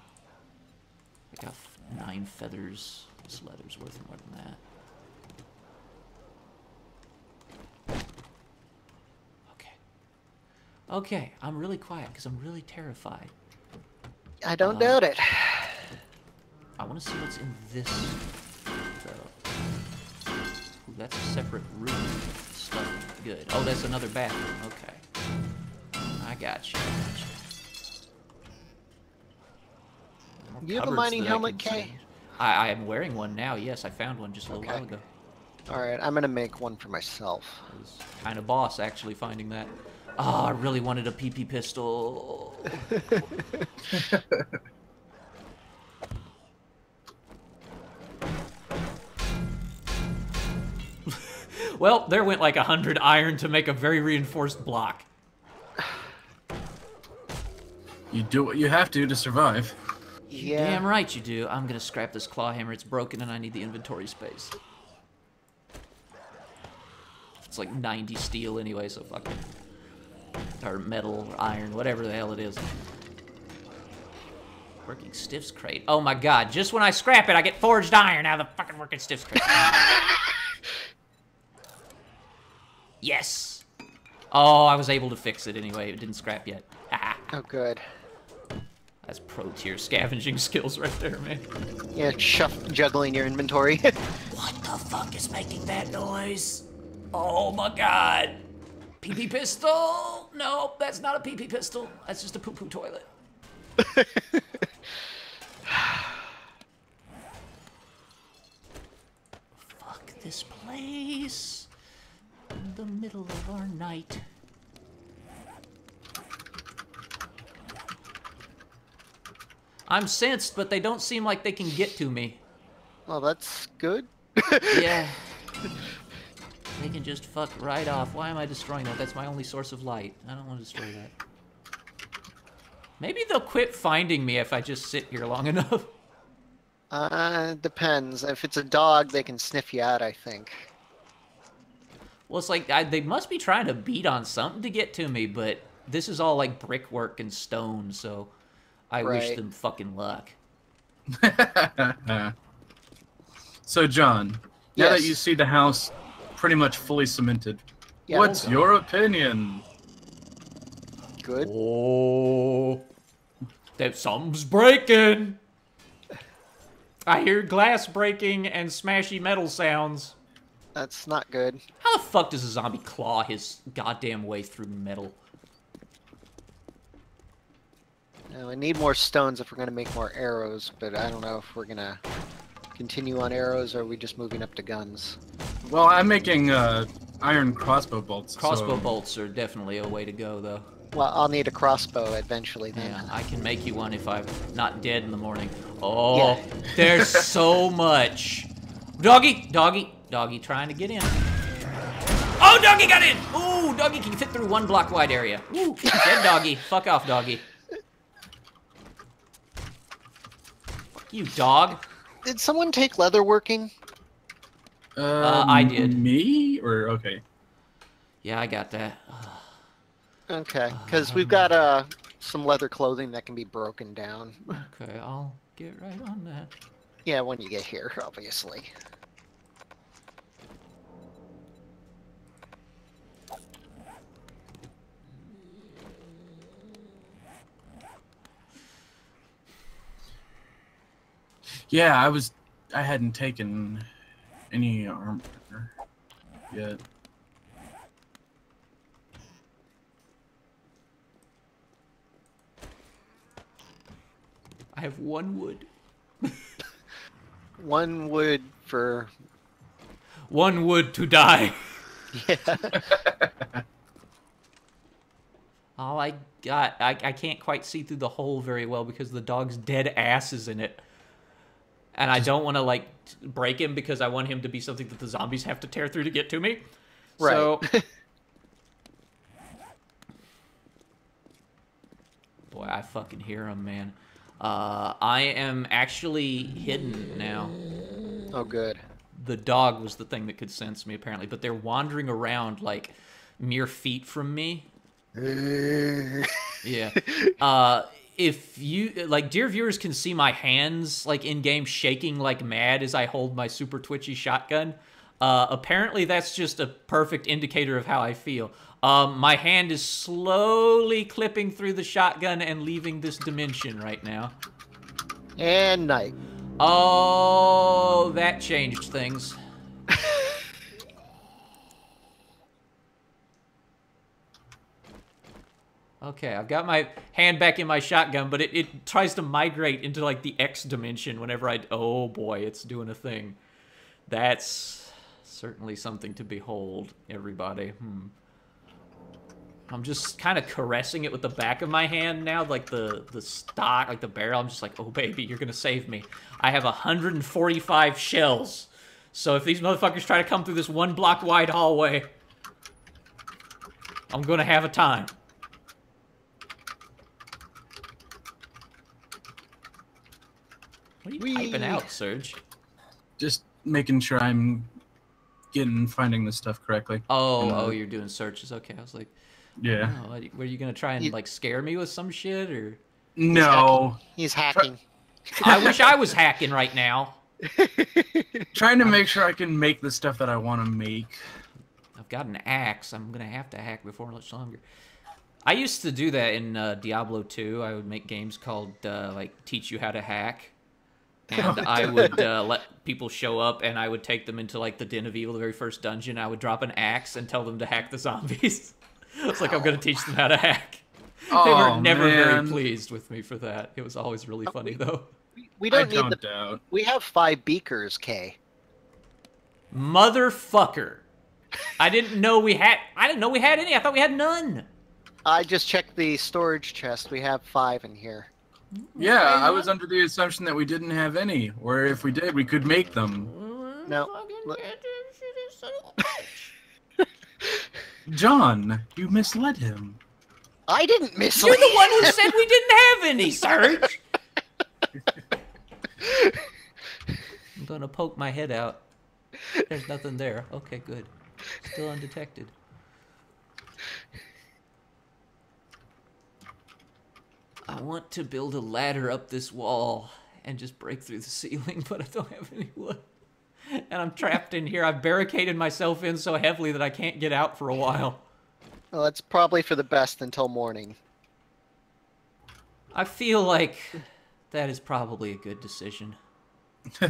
I got f- nine feathers. This leather's worth more than that. Okay, I'm really quiet because I'm really terrified. I don't Uh, doubt it. I want to see what's in this, though. Ooh, that's a separate room. Stuff. Good. Oh, that's another bathroom. Okay. I got you. I got you. You have a mining helmet, Kay? I, I am wearing one now. Yes, I found one just a little Okay. while ago. All right, I'm gonna make one for myself. I was kind of boss actually finding that. Oh, I really wanted a PP pistol. *laughs* well, there went like a hundred iron to make a very reinforced block. You do what you have to to survive. Yeah. Damn right you do. I'm gonna scrap this claw hammer. It's broken and I need the inventory space. It's like 90 steel anyway, so fuck it. Or metal, or iron, whatever the hell it is. Working stiffs crate. Oh my god, just when I scrap it, I get forged iron out of the fucking working stiffs crate. *laughs* yes! Oh, I was able to fix it anyway. It didn't scrap yet. Oh, good. That's pro tier scavenging *laughs* skills right there, man. Yeah, shuff juggling your inventory. *laughs* What the fuck is making that noise? Oh my god. PP pistol? No, that's not a PP pistol. That's just a poo poo toilet. *sighs* fuck this place. In the middle of our night. I'm sensed, but they don't seem like they can get to me. well, that's good. Yeah. *laughs* They can just fuck right off. Why am I destroying that? That's my only source of light. I don't want to destroy that. Maybe they'll quit finding me if I just sit here long *laughs* enough. Uh, depends. If it's a dog, they can sniff you out, I think. Well, it's like I, they must be trying to beat on something to get to me, but this is all like brickwork and stone, so I wish them fucking luck. *laughs* so, John, now that you see the house pretty much fully cemented, Yeah. what's your opinion? Good. Oh, that something's breaking. I hear glass breaking and smashy metal sounds. That's not good. How the fuck does a zombie claw his goddamn way through metal? Now, we need more stones if we're gonna make more arrows, but I don't know if we're gonna continue on arrows or are we just moving up to guns. Well, I'm making uh, iron crossbow bolts. Crossbow so- bolts are definitely a way to go, though. Well, I'll need a crossbow eventually then. Yeah, I can make you one if I'm not dead in the morning. Oh, Yeah. there's *laughs* so much. Doggy, doggy, doggy trying to get in. Oh, doggy got in! Ooh, doggy can fit through one block wide area. Ooh, *laughs* dead doggy. Fuck off, doggy. You dog. Did someone take leatherworking? Uh, I did. Me or okay. Yeah, I got that. Okay, because we've got uh some leather clothing that can be broken down. Okay, I'll get right on that. Yeah, when you get here, obviously. Yeah, I was. I hadn't taken any armor yet. I have one wood. *laughs* One wood for One wood to die. yeah. *laughs* All I got, I, I can't quite see through the hole very well because the dog's dead ass is in it. And I don't want to, like, break him because I want him to be something that the zombies have to tear through to get to me. Right. So. *laughs* Boy, I fucking hear him, man. Uh, I am actually hidden now. oh, good. The dog was the thing that could sense me, apparently, but they're wandering around like mere feet from me. *laughs* Yeah. Uh, if you like, dear viewers can see my hands like in game shaking like mad as I hold my super twitchy shotgun. Uh, apparently, that's just a perfect indicator of how I feel. Um, my hand is slowly clipping through the shotgun and leaving this dimension right now. and night. Oh, that changed things. *laughs* Okay, I've got my hand back in my shotgun, but it, it tries to migrate into like the X dimension whenever I. Oh boy, it's doing a thing. That's certainly something to behold, everybody. Hmm. I'm just kind of caressing it with the back of my hand now, like the the stock, like the barrel. I'm just like, oh baby, you're gonna save me. I have 145 shells, so if these motherfuckers try to come through this one block wide hallway, I'm gonna have a time. What are you Whee! typing out, Serge? Just making sure I'm getting finding this stuff correctly. Oh, oh, you're doing searches. Okay, I was like, Yeah. oh, what- were you gonna try and You- like scare me with some shit or? No. He's hacking. I wish I was hacking right now. *laughs* Trying to make sure I can make the stuff that I want to make. I've got an axe. I'm gonna have to hack before much longer. I used to do that in uh, Diablo 2. I would make games called uh, like teach you how to hack, and I would uh, let people show up, and I would take them into like the Den of Evil, the very first dungeon. I would drop an axe and tell them to hack the zombies. *laughs* it's like I'm gonna teach them how to hack. they Oh, were never very pleased with me for that. It was always really funny though. We I don't need don't the. doubt. We have five beakers, Kay. Motherfucker! I didn't know we had. I didn't know we had any. I thought we had none. I just checked the storage chest. We have five in here. Yeah, I was under the assumption that we didn't have any, or if we did, we could make them. No. *laughs* John, you misled him. I didn't miss. You're the one who said we didn't have any, Serge. *laughs* I'm gonna poke my head out. There's nothing there. Okay, good. Still undetected. I want to build a ladder up this wall and just break through the *laughs* ceiling, but I don't have any wood. And I'm trapped in here. I've barricaded myself in so heavily that I can't get out for a while. Well, that's probably for the best until morning. I feel like that is probably a good decision. *laughs*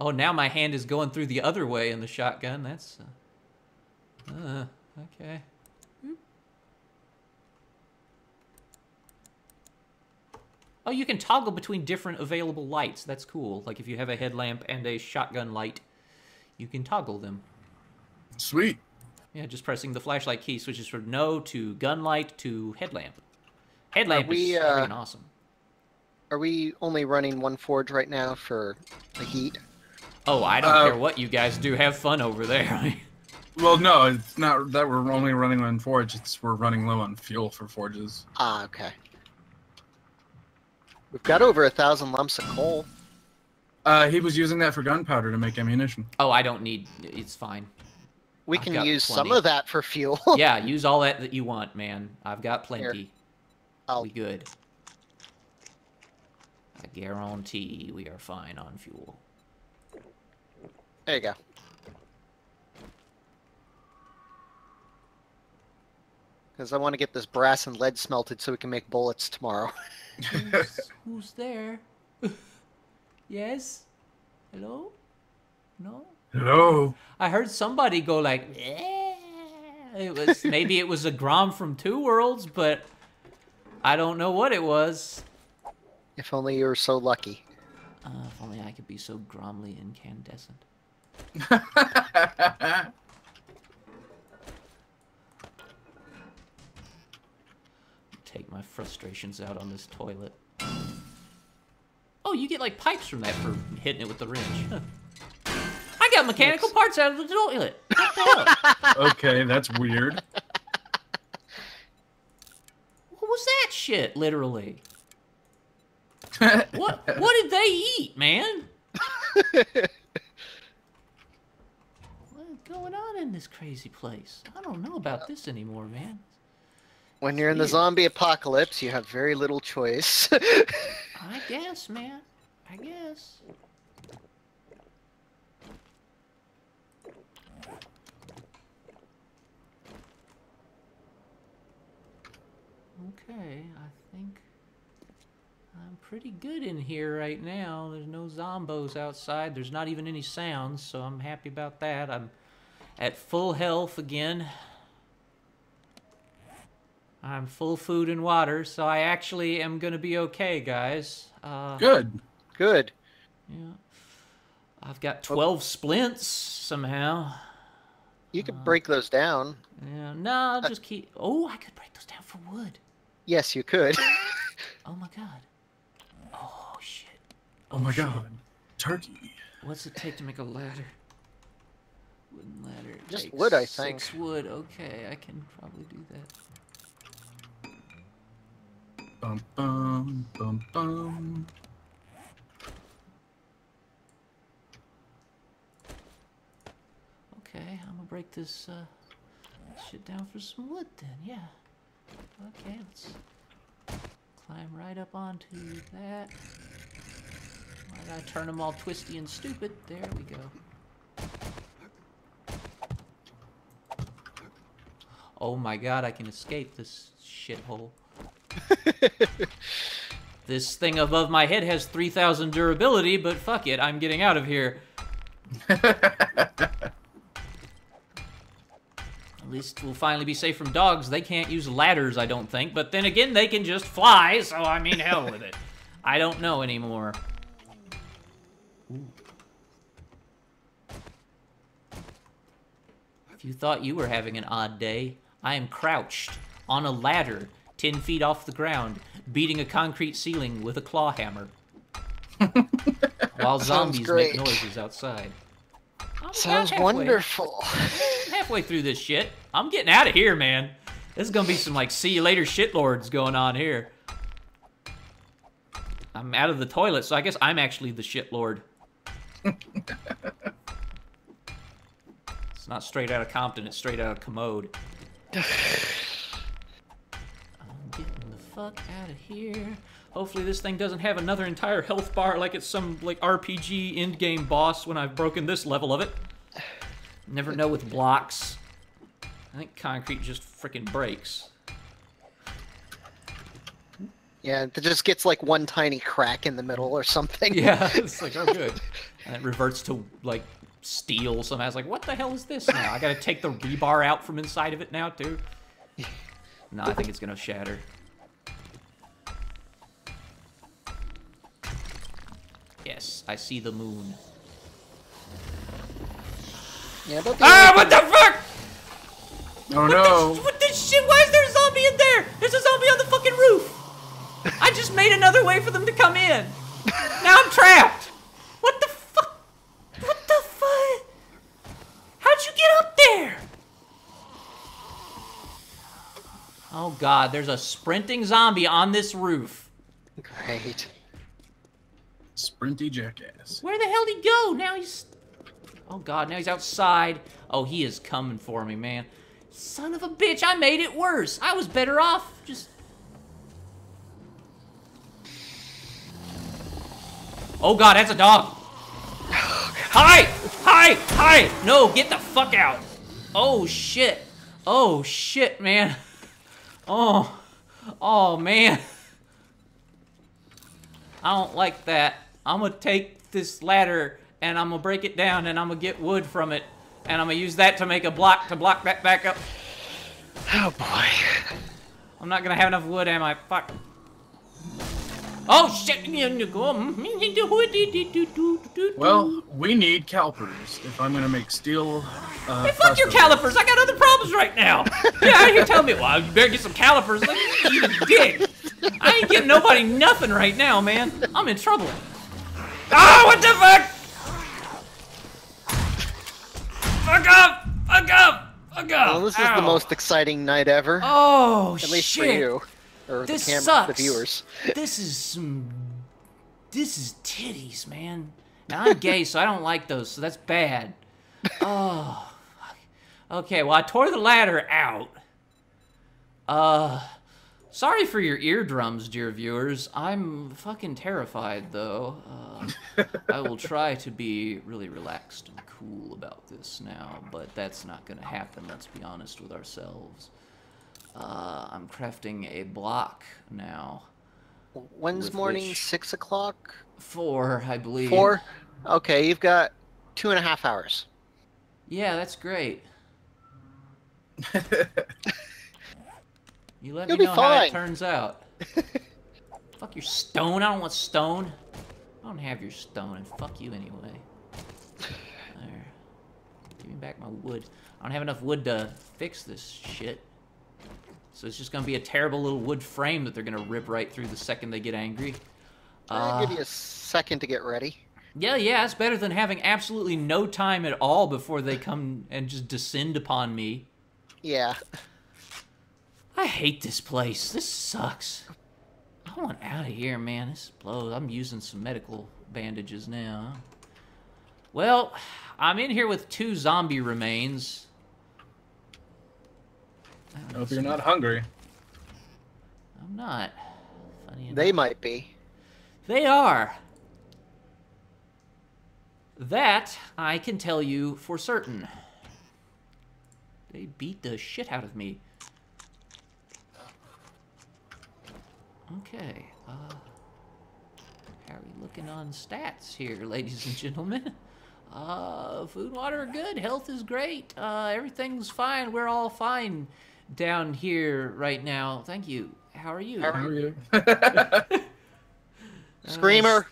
Oh, now my hand is going through the other way in the shotgun. That's. Uh, uh, okay. Oh, you can toggle between different available lights. That's cool. Like if you have a headlamp and a shotgun light, you can toggle them. Sweet. Yeah, just pressing the flashlight key switches from no to gun light to headlamp. Headlamp we, is uh, awesome. Are we only running one forge right now for the heat? Oh, I don't uh, care what you guys do. Have fun over there. *laughs* Well, no, it's not that we're only running on forge. It's we're running low on fuel for forges. Ah, okay. We've got over a thousand lumps of coal. Uh, he was using that for gunpowder to make ammunition. Oh, I don't need. It's fine. We I've can got use some of that for fuel. *laughs* Yeah, use all that that you want, man. I've got plenty. I'll- We good. I guarantee we are fine on fuel. There you go. Because I want to get this brass and lead smelted so we can make bullets tomorrow. *laughs* Who's, *laughs* who's there? *laughs* yes? Hello? No? Hello. I heard somebody go like, "Eh." it was maybe it was a Grom from Two Worlds, but I don't know what it was. If only you were so lucky. Uh, if only I could be so gromly incandescent. Take my frustrations out on this toilet. Oh, you get like pipes from that for hitting it with the wrench. Huh. I got mechanical parts out of the toilet. What the hell? *laughs* okay, that's weird. What was that shit? Literally. *laughs* What? What did they eat, man? *laughs* What's going on in this crazy place? I don't know about this anymore, man. When you're in the zombie apocalypse, you have very little choice. *laughs* I guess, man. I guess. Okay, I think I'm pretty good in here right now. There's no zombos outside. There's not even any sounds, so I'm happy about that. I'm at full health again. I'm full food and water, so I actually am gonna be okay, guys. Uh, Good. Good. yeah. I've got 12 splints somehow. You could break those down. Yeah, no, I'll just keep. Oh, I could break those down for wood. Yes, you could. *laughs* Oh my god. Oh shit. Oh my shit. god. Turkey. What's it take to make a ladder? Wooden ladder. It Just wood, I think. Six wood. Okay, I can probably do that. Bum bum bum bum. Okay, I'm gonna break this uh, shit down for some wood then. Yeah. Okay, let's climb right up onto that. Why did I turn them all twisty and stupid? There we go. Oh my god, I can escape this shithole. *laughs* this thing above my head has 3000 durability, but fuck it, I'm getting out of here. *laughs* At least we'll finally be safe from dogs. They can't use ladders, I don't think. But then again, they can just fly, so I mean, hell with it. I don't know anymore. Ooh. If you thought you were having an odd day, I am crouched on a ladder 10 feet off the ground, beating a concrete ceiling with a claw hammer. While *laughs* zombies make noises outside. I'm Sounds halfway- wonderful. *laughs* halfway through this shit. I'm getting out of here, man. This is gonna be some like see you later shitlords going on here. I'm out of the toilet, so I guess I'm actually the shitlord. *laughs* it's not straight out of Compton, it's straight out of Commode. I'm getting the fuck out of here. Hopefully this thing doesn't have another entire health bar like it's some like RPG endgame boss when I've broken this level of it. Never know with blocks. I think concrete just freaking breaks. Yeah, it just gets like one tiny crack in the middle or something. Yeah, *laughs* it's like, oh, good. And it reverts to, like, steel somehow. It's like, what the hell is this now? I gotta take the rebar out from inside of it now, too? *laughs* No, I think it's gonna shatter. Yes, I see the moon. Yeah, don't Ah, what the fuck? Oh no. What this shit? Why is there a zombie in there? There's a zombie on the fucking roof. I just made another way for them to come in. Now I'm trapped. What the fuck? What the fuck? How'd you get up there? Oh god, there's a sprinting zombie on this roof. Great. Sprinty jackass. Where the hell did he go? Now he's. Oh god, now he's outside. Oh, he is coming for me, man. Son of a bitch, I made it worse. I was better off just. Oh god, that's a dog. Hi! Hi! Hi! No, get the fuck out. Oh shit. Oh shit, man. *laughs* Oh. Oh man. I don't like that. I'm gonna take this ladder and I'm gonna break it down and I'm gonna get wood from it and I'm gonna use that to make a block to block that back up. Oh boy. I'm not gonna have enough wood, am I? Fuck. Oh shit! Well, we need calipers if I'm gonna make steel. Uh, Hey, fuck your crossbow calipers! I got other problems right now. Yeah, out here telling me, well, you better get some calipers. Like, you dick. I ain't getting nobody nothing right now, man. I'm in trouble. Ah, what the fuck? Fuck up! Fuck up! Fuck up! Well, this is the most exciting night ever. Oh at least shit! for you. Or This the, cam- sucks. the viewers. *laughs* This is some. This is titties, man. Now I'm gay, so I don't like those. So that's bad. *laughs* Oh. fuck. Okay, well I tore the ladder out. Uh. Sorry for your eardrums, dear viewers. I'm fucking terrified, though. Uh, I will *laughs* try to be really relaxed and cool about this now, but that's not gonna happen. Let's be honest with ourselves. Uh, I'm crafting a block now. When's morning? which- Six o'clock? Four, I believe. Four? Okay, you've got two and a half hours. Yeah, that's great. *laughs* You let You'll me know how it turns out. *laughs* fuck your stone. I don't want stone. I don't have your stone, and fuck you anyway. There. Give me back my wood. I don't have enough wood to fix this shit. So it's just gonna be a terrible little wood frame that they're gonna rip right through the second they get angry. I'll give Uh, you a second to get ready. Yeah, yeah, it's better than having absolutely no time at all before they come and just descend upon me. Yeah. I hate this place. This sucks. I want out of here, man. This blows. I'm using some medical bandages now. Well, I'm in here with two zombie remains. I hope you're not hungry. I'm not. Funny They enough. might be. They are. That I can tell you for certain. They beat the shit out of me. Okay. Uh, how are we looking on stats here, ladies and gentlemen? Uh, food and water are good. Health is great. Uh, everything's fine. We're all fine down here right now. Thank you. How are you? How are you? *laughs* Screamer.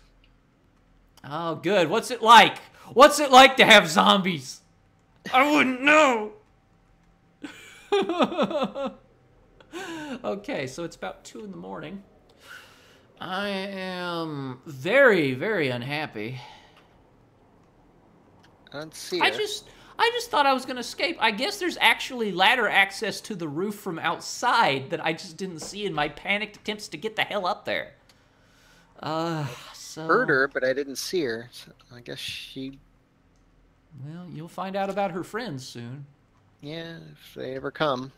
Oh, good. What's it like? What's it like to have zombies? I wouldn't know. *laughs* okay, so it's about two in the morning. I am very, very unhappy. I don't see I her. just, I just thought I was gonna escape. I guess there's actually ladder access to the roof from outside that I just didn't see in my panicked attempts to get the hell up there. Uh, so heard her, but I didn't see her. So I guess she. Well, you'll find out about her friends soon. Yeah, if they ever come.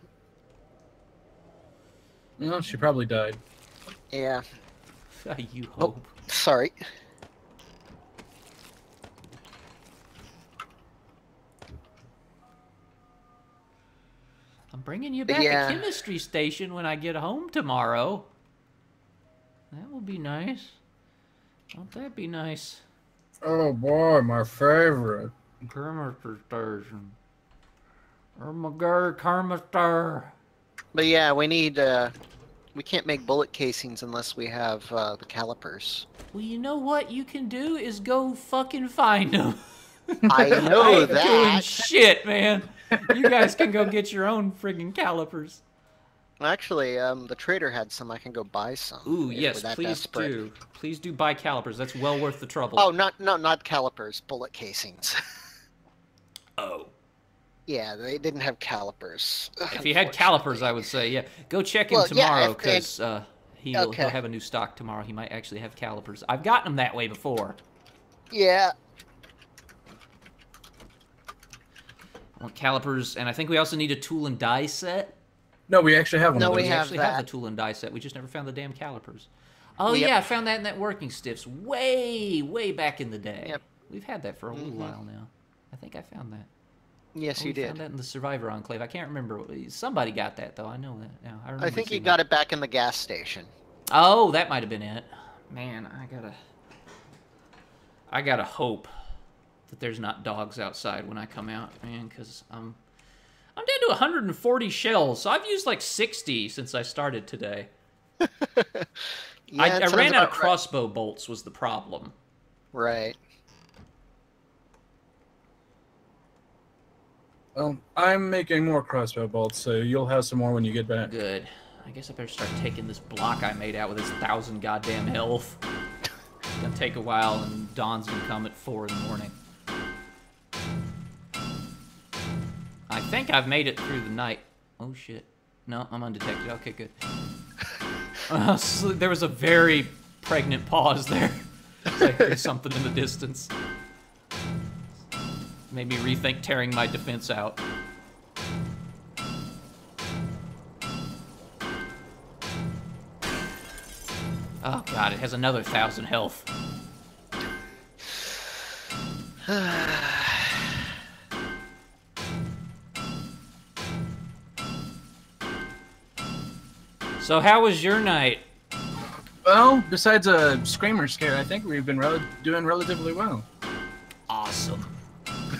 No, she probably died. Yeah. *laughs* you Oh. hope. Sorry. I'm bringing you back Yeah. a chemistry station when I get home tomorrow. That will be nice. Won't that be nice? Oh boy, my favorite. Chemistry station. Oh my god, chemistry. But yeah, we need. uh We can't make bullet casings unless we have uh, the calipers. Well, you know what you can do is go fucking find them. I *laughs* I know *laughs* doing that. shit, man. You guys can go get your own friggin' calipers. Actually, um, the trader had some. I can go buy some. Ooh, yes, please do. Please do buy calipers. That's well worth the trouble. Oh, not no, not calipers. Bullet casings. *laughs* oh. Yeah, they didn't have calipers. If he had calipers, I would say, yeah, go check him Well, tomorrow if they- because uh, He'll, Okay. he'll have a new stock tomorrow. He might actually have calipers. I've gotten them that way before. Yeah. I want calipers, and I think we also need a tool and die set. No, we actually have one. No, of we those. We have actually have the tool and die set. We just never found the damn calipers. Oh Yep. yeah, I found that in that working stiffs way, way back in the day. Yep. We've had that for a little Mhm. while now. I think I found that. Yes, Oh, you we Found that in the Survivor Enclave. I can't remember. Somebody got that though. I know that now. I. I think you got that. it back in the gas station. Oh, that might have been it. Man, I gotta. I gotta hope that there's not dogs outside when I come out, man, because I'm. I'm down to 140 shells, so I've used like 60 since I started today. *laughs* Yeah, I, I ran out of about right. crossbow bolts was the problem. Right. Well, I'm making more crossbow bolts, so you'll have some more when you get back. Good. I guess I better start taking this block I made out with his thousand goddamn health. It's gonna take a while, and Dawn's gonna come at four in the morning. I think I've made it through the night. Oh shit. No, I'm undetected. Okay, good. *laughs* Uh, so there was a very pregnant pause there. It's *laughs* like there's something in the distance. Made me rethink tearing my defense out. Oh god, it has another thousand health. *sighs* So how was your night? Well, besides a screamer scare, I think we've been doing relatively well.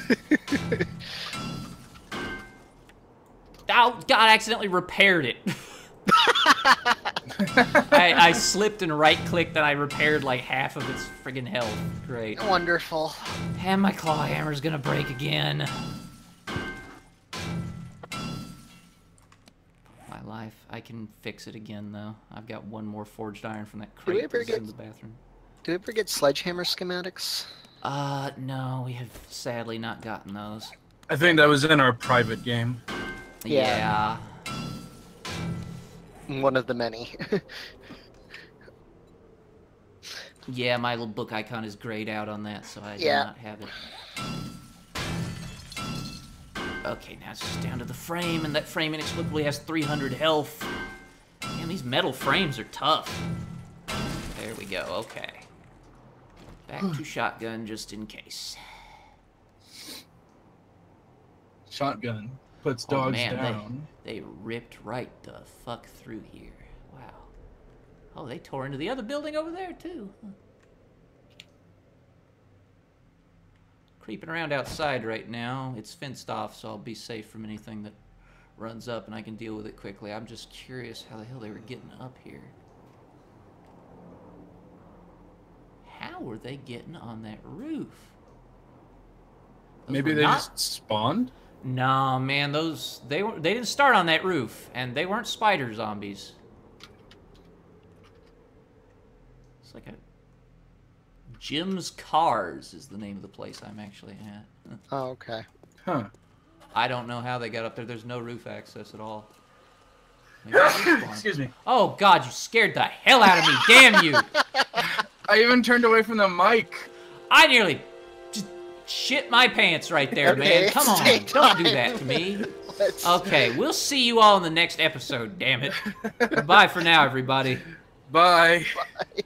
*laughs* Oh, God, I accidentally repaired it. *laughs* I, I slipped and right clicked and I repaired like half of its friggin' health. Great. Wonderful. And my claw hammer's gonna break again. My life. I can fix it again though. I've got one more forged iron from that crate that's get- in the bathroom. Do we ever get sledgehammer schematics? Uh, no, we have sadly not gotten those. I think that was in our private game. Yeah. Yeah. One of the many. *laughs* Yeah, my little book icon is grayed out on that, so I do Yeah. not have it. Okay, now it's just down to the frame, and that frame inexplicably has 300 health. Damn, these metal frames are tough. There we go, okay. Back to shotgun just in case. Shotgun puts Oh, dogs man, down. They, they ripped right the fuck through here. Wow. Oh, they tore into the other building over there, too. Creeping around outside right now. It's fenced off, so I'll be safe from anything that runs up and I can deal with it quickly. I'm just curious how the hell they were getting up here. How were they getting on that roof? Those Maybe they not just spawned. no, man, those they were they didn't start on that roof, and they weren't spider zombies. It's like a Jim's Cars is the name of the place I'm actually at. *laughs* oh, okay. Huh. I don't know how they got up there. There's no roof access at all. *laughs* Maybe they respawned. Excuse me. oh God, you scared the hell out of me! Damn you! *laughs* I even turned away from the mic. I nearly just shit my pants right there, Okay, man. Come on, stay don't do that to me. Let's- Okay, we'll see you all in the next episode, damn it. Bye for now, everybody. Bye. Bye.